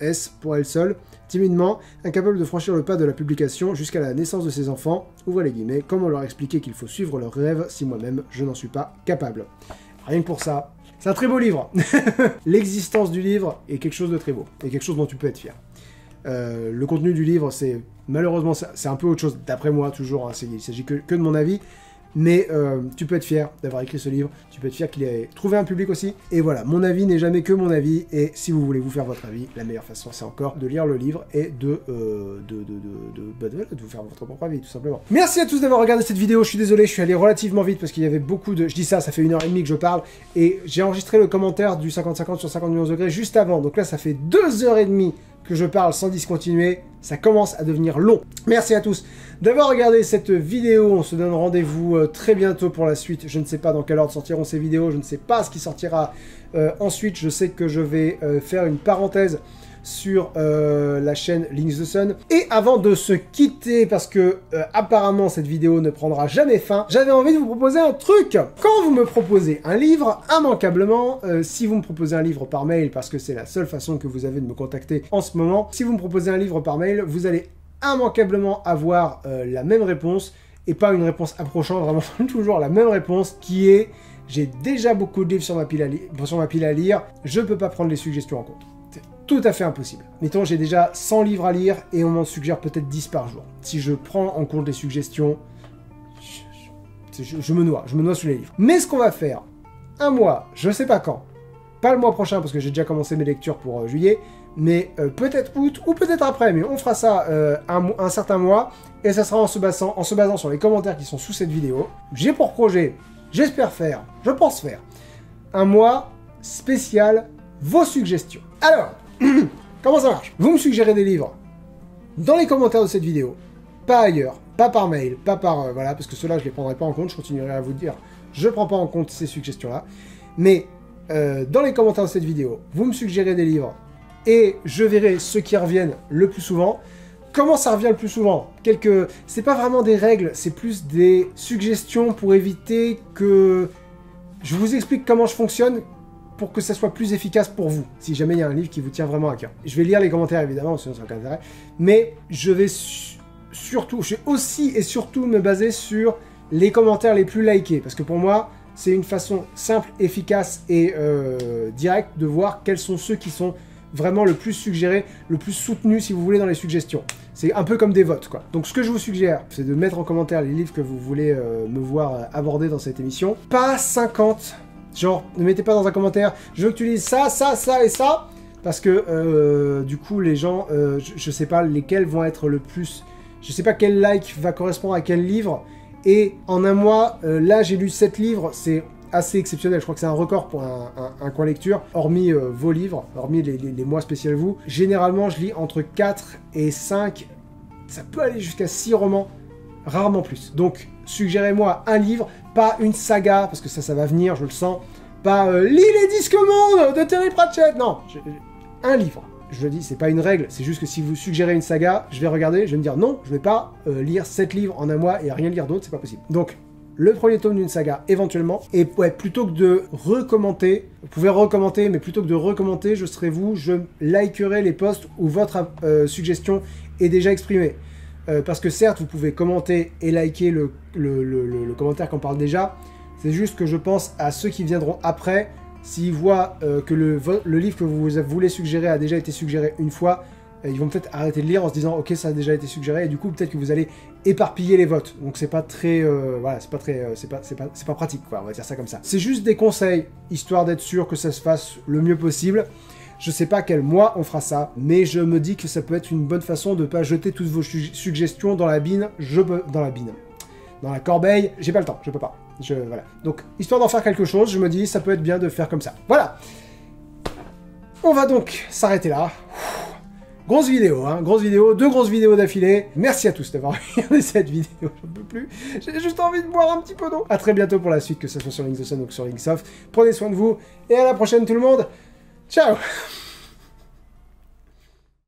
S pour elle seule, timidement, incapable de franchir le pas de la publication jusqu'à la naissance de ses enfants, ouvrez les guillemets, comment leur expliquer qu'il faut suivre leurs rêves si moi-même je n'en suis pas capable? Rien que pour ça, c'est un très beau livre. L'existence du livre est quelque chose de très beau, et quelque chose dont tu peux être fier. Euh, le contenu du livre, c'est malheureusement c'est un peu autre chose, d'après moi toujours, hein, il s'agit que, de mon avis, mais euh, tu peux être fier d'avoir écrit ce livre, tu peux être fier qu'il ait trouvé un public aussi, et voilà, mon avis n'est jamais que mon avis, et si vous voulez vous faire votre avis, la meilleure façon c'est encore de lire le livre et de, euh, de, de, de, bah, de vous faire votre propre avis, tout simplement. Merci à tous d'avoir regardé cette vidéo, je suis désolé, je suis allé relativement vite parce qu'il y avait beaucoup de... Je dis ça, ça fait une heure et demie que je parle, et j'ai enregistré le commentaire du 50-50 sur 50 millions de degrés juste avant, donc là ça fait deux heures et demie je parle sans discontinuer, ça commence à devenir long. Merci à tous d'avoir regardé cette vidéo, on se donne rendez-vous euh, très bientôt pour la suite, je ne sais pas dans quel ordre sortiront ces vidéos, je ne sais pas ce qui sortira euh, ensuite, je sais que je vais euh, faire une parenthèse sur euh, la chaîne Links the Sun. Et avant de se quitter, parce que euh, apparemment cette vidéo ne prendra jamais fin, j'avais envie de vous proposer un truc. Quand vous me proposez un livre, immanquablement, euh, si vous me proposez un livre par mail, parce que c'est la seule façon que vous avez de me contacter en ce moment, si vous me proposez un livre par mail, vous allez immanquablement avoir la même réponse, et pas une réponse approchant, vraiment toujours la même réponse, qui est j'ai déjà beaucoup de livres sur ma pile à, sur ma pile à lire, je peux pas prendre les suggestions en compte. Tout à fait impossible. Mettons, j'ai déjà 100 livres à lire et on m'en suggère peut-être 10 par jour. Si je prends en compte les suggestions, je, me noie, je me noie sous les livres. Mais ce qu'on va faire, un mois, je sais pas quand, pas le mois prochain parce que j'ai déjà commencé mes lectures pour euh, juillet, mais euh, peut-être août ou peut-être après, mais on fera ça euh, un, un certain mois, et ça sera en se, basant, en se basant sur les commentaires qui sont sous cette vidéo. J'ai pour projet, j'espère faire, je pense faire, un mois spécial vos suggestions. Alors, comment ça marche? Vous me suggérez des livres dans les commentaires de cette vidéo, pas ailleurs, pas par mail, pas par... euh, voilà, parce que ceux-là, je les prendrai pas en compte, je continuerai à vous dire, je prends pas en compte ces suggestions-là, mais euh, dans les commentaires de cette vidéo, vous me suggérez des livres, et je verrai ceux qui reviennent le plus souvent. Comment ça revient le plus souvent? Quelques... C'est pas vraiment des règles, c'est plus des suggestions pour éviter que... Je vous explique comment je fonctionne pour que ça soit plus efficace pour vous, si jamais il y a un livre qui vous tient vraiment à cœur. Je vais lire les commentaires évidemment, sinon ça n'a aucun intérêt, mais je vais su- surtout, je vais aussi et surtout me baser sur les commentaires les plus likés, parce que pour moi, c'est une façon simple, efficace et euh, directe de voir quels sont ceux qui sont vraiment le plus suggérés, le plus soutenus si vous voulez dans les suggestions. C'est un peu comme des votes quoi. Donc ce que je vous suggère, c'est de mettre en commentaire les livres que vous voulez euh, me voir euh, aborder dans cette émission. Pas 50 Genre, ne mettez pas dans un commentaire, je veux que tu lises ça, ça, ça et ça, parce que euh, du coup, les gens, euh, je, je sais pas lesquels vont être le plus. Je sais pas quel like va correspondre à quel livre. Et en un mois, euh, là, j'ai lu 7 livres, c'est assez exceptionnel. Je crois que c'est un record pour un, coin lecture, hormis vos livres, hormis les mois spéciaux vous. Généralement, je lis entre 4 et 5. Ça peut aller jusqu'à 6 romans, rarement plus. Donc, suggérez-moi un livre, pas une saga, parce que ça, ça va venir, je le sens. Pas euh, Lis les disques mondes de Terry Pratchett. Non, un livre. Je le dis, c'est pas une règle, c'est juste que si vous suggérez une saga, je vais regarder, je vais me dire non, je vais pas euh, lire 7 livres en un mois et rien lire d'autre, c'est pas possible. Donc, le premier tome d'une saga, éventuellement, et plutôt que de recommenter, vous pouvez recommenter, mais plutôt que de recommenter, je serai vous, je likerai les posts où votre euh, suggestion est déjà exprimée. Euh, parce que certes, vous pouvez commenter et liker le, le- le- commentaire qu'on parle déjà, c'est juste que je pense à ceux qui viendront après, s'ils voient euh, que le, livre que vous voulez suggérer a déjà été suggéré une fois, euh, ils vont peut-être arrêter de lire en se disant ok ça a déjà été suggéré et du coup peut-être que vous allez éparpiller les votes. Donc c'est pas très voilà c'est pas très c'est pas pas pas pratique quoi on va dire ça comme ça. C'est juste des conseils histoire d'être sûr que ça se fasse le mieux possible. Je sais pas quel mois on fera ça, mais je me dis que ça peut être une bonne façon de pas jeter toutes vos su- suggestions dans la bine. Je peux dans la bine dans la corbeille, j'ai pas le temps, je peux pas. Je, voilà. Donc, histoire d'en faire quelque chose, je me dis, ça peut être bien de faire comme ça. Voilà. On va donc s'arrêter là. Grosse vidéo, hein, grosse vidéo, deux grosses vidéos d'affilée. Merci à tous d'avoir regardé cette vidéo, j'en peux plus. J'ai juste envie de boire un petit peu d'eau. À très bientôt pour la suite, que ce soit sur Links of Sun ou sur Linksoft. Prenez soin de vous, et à la prochaine tout le monde. Ciao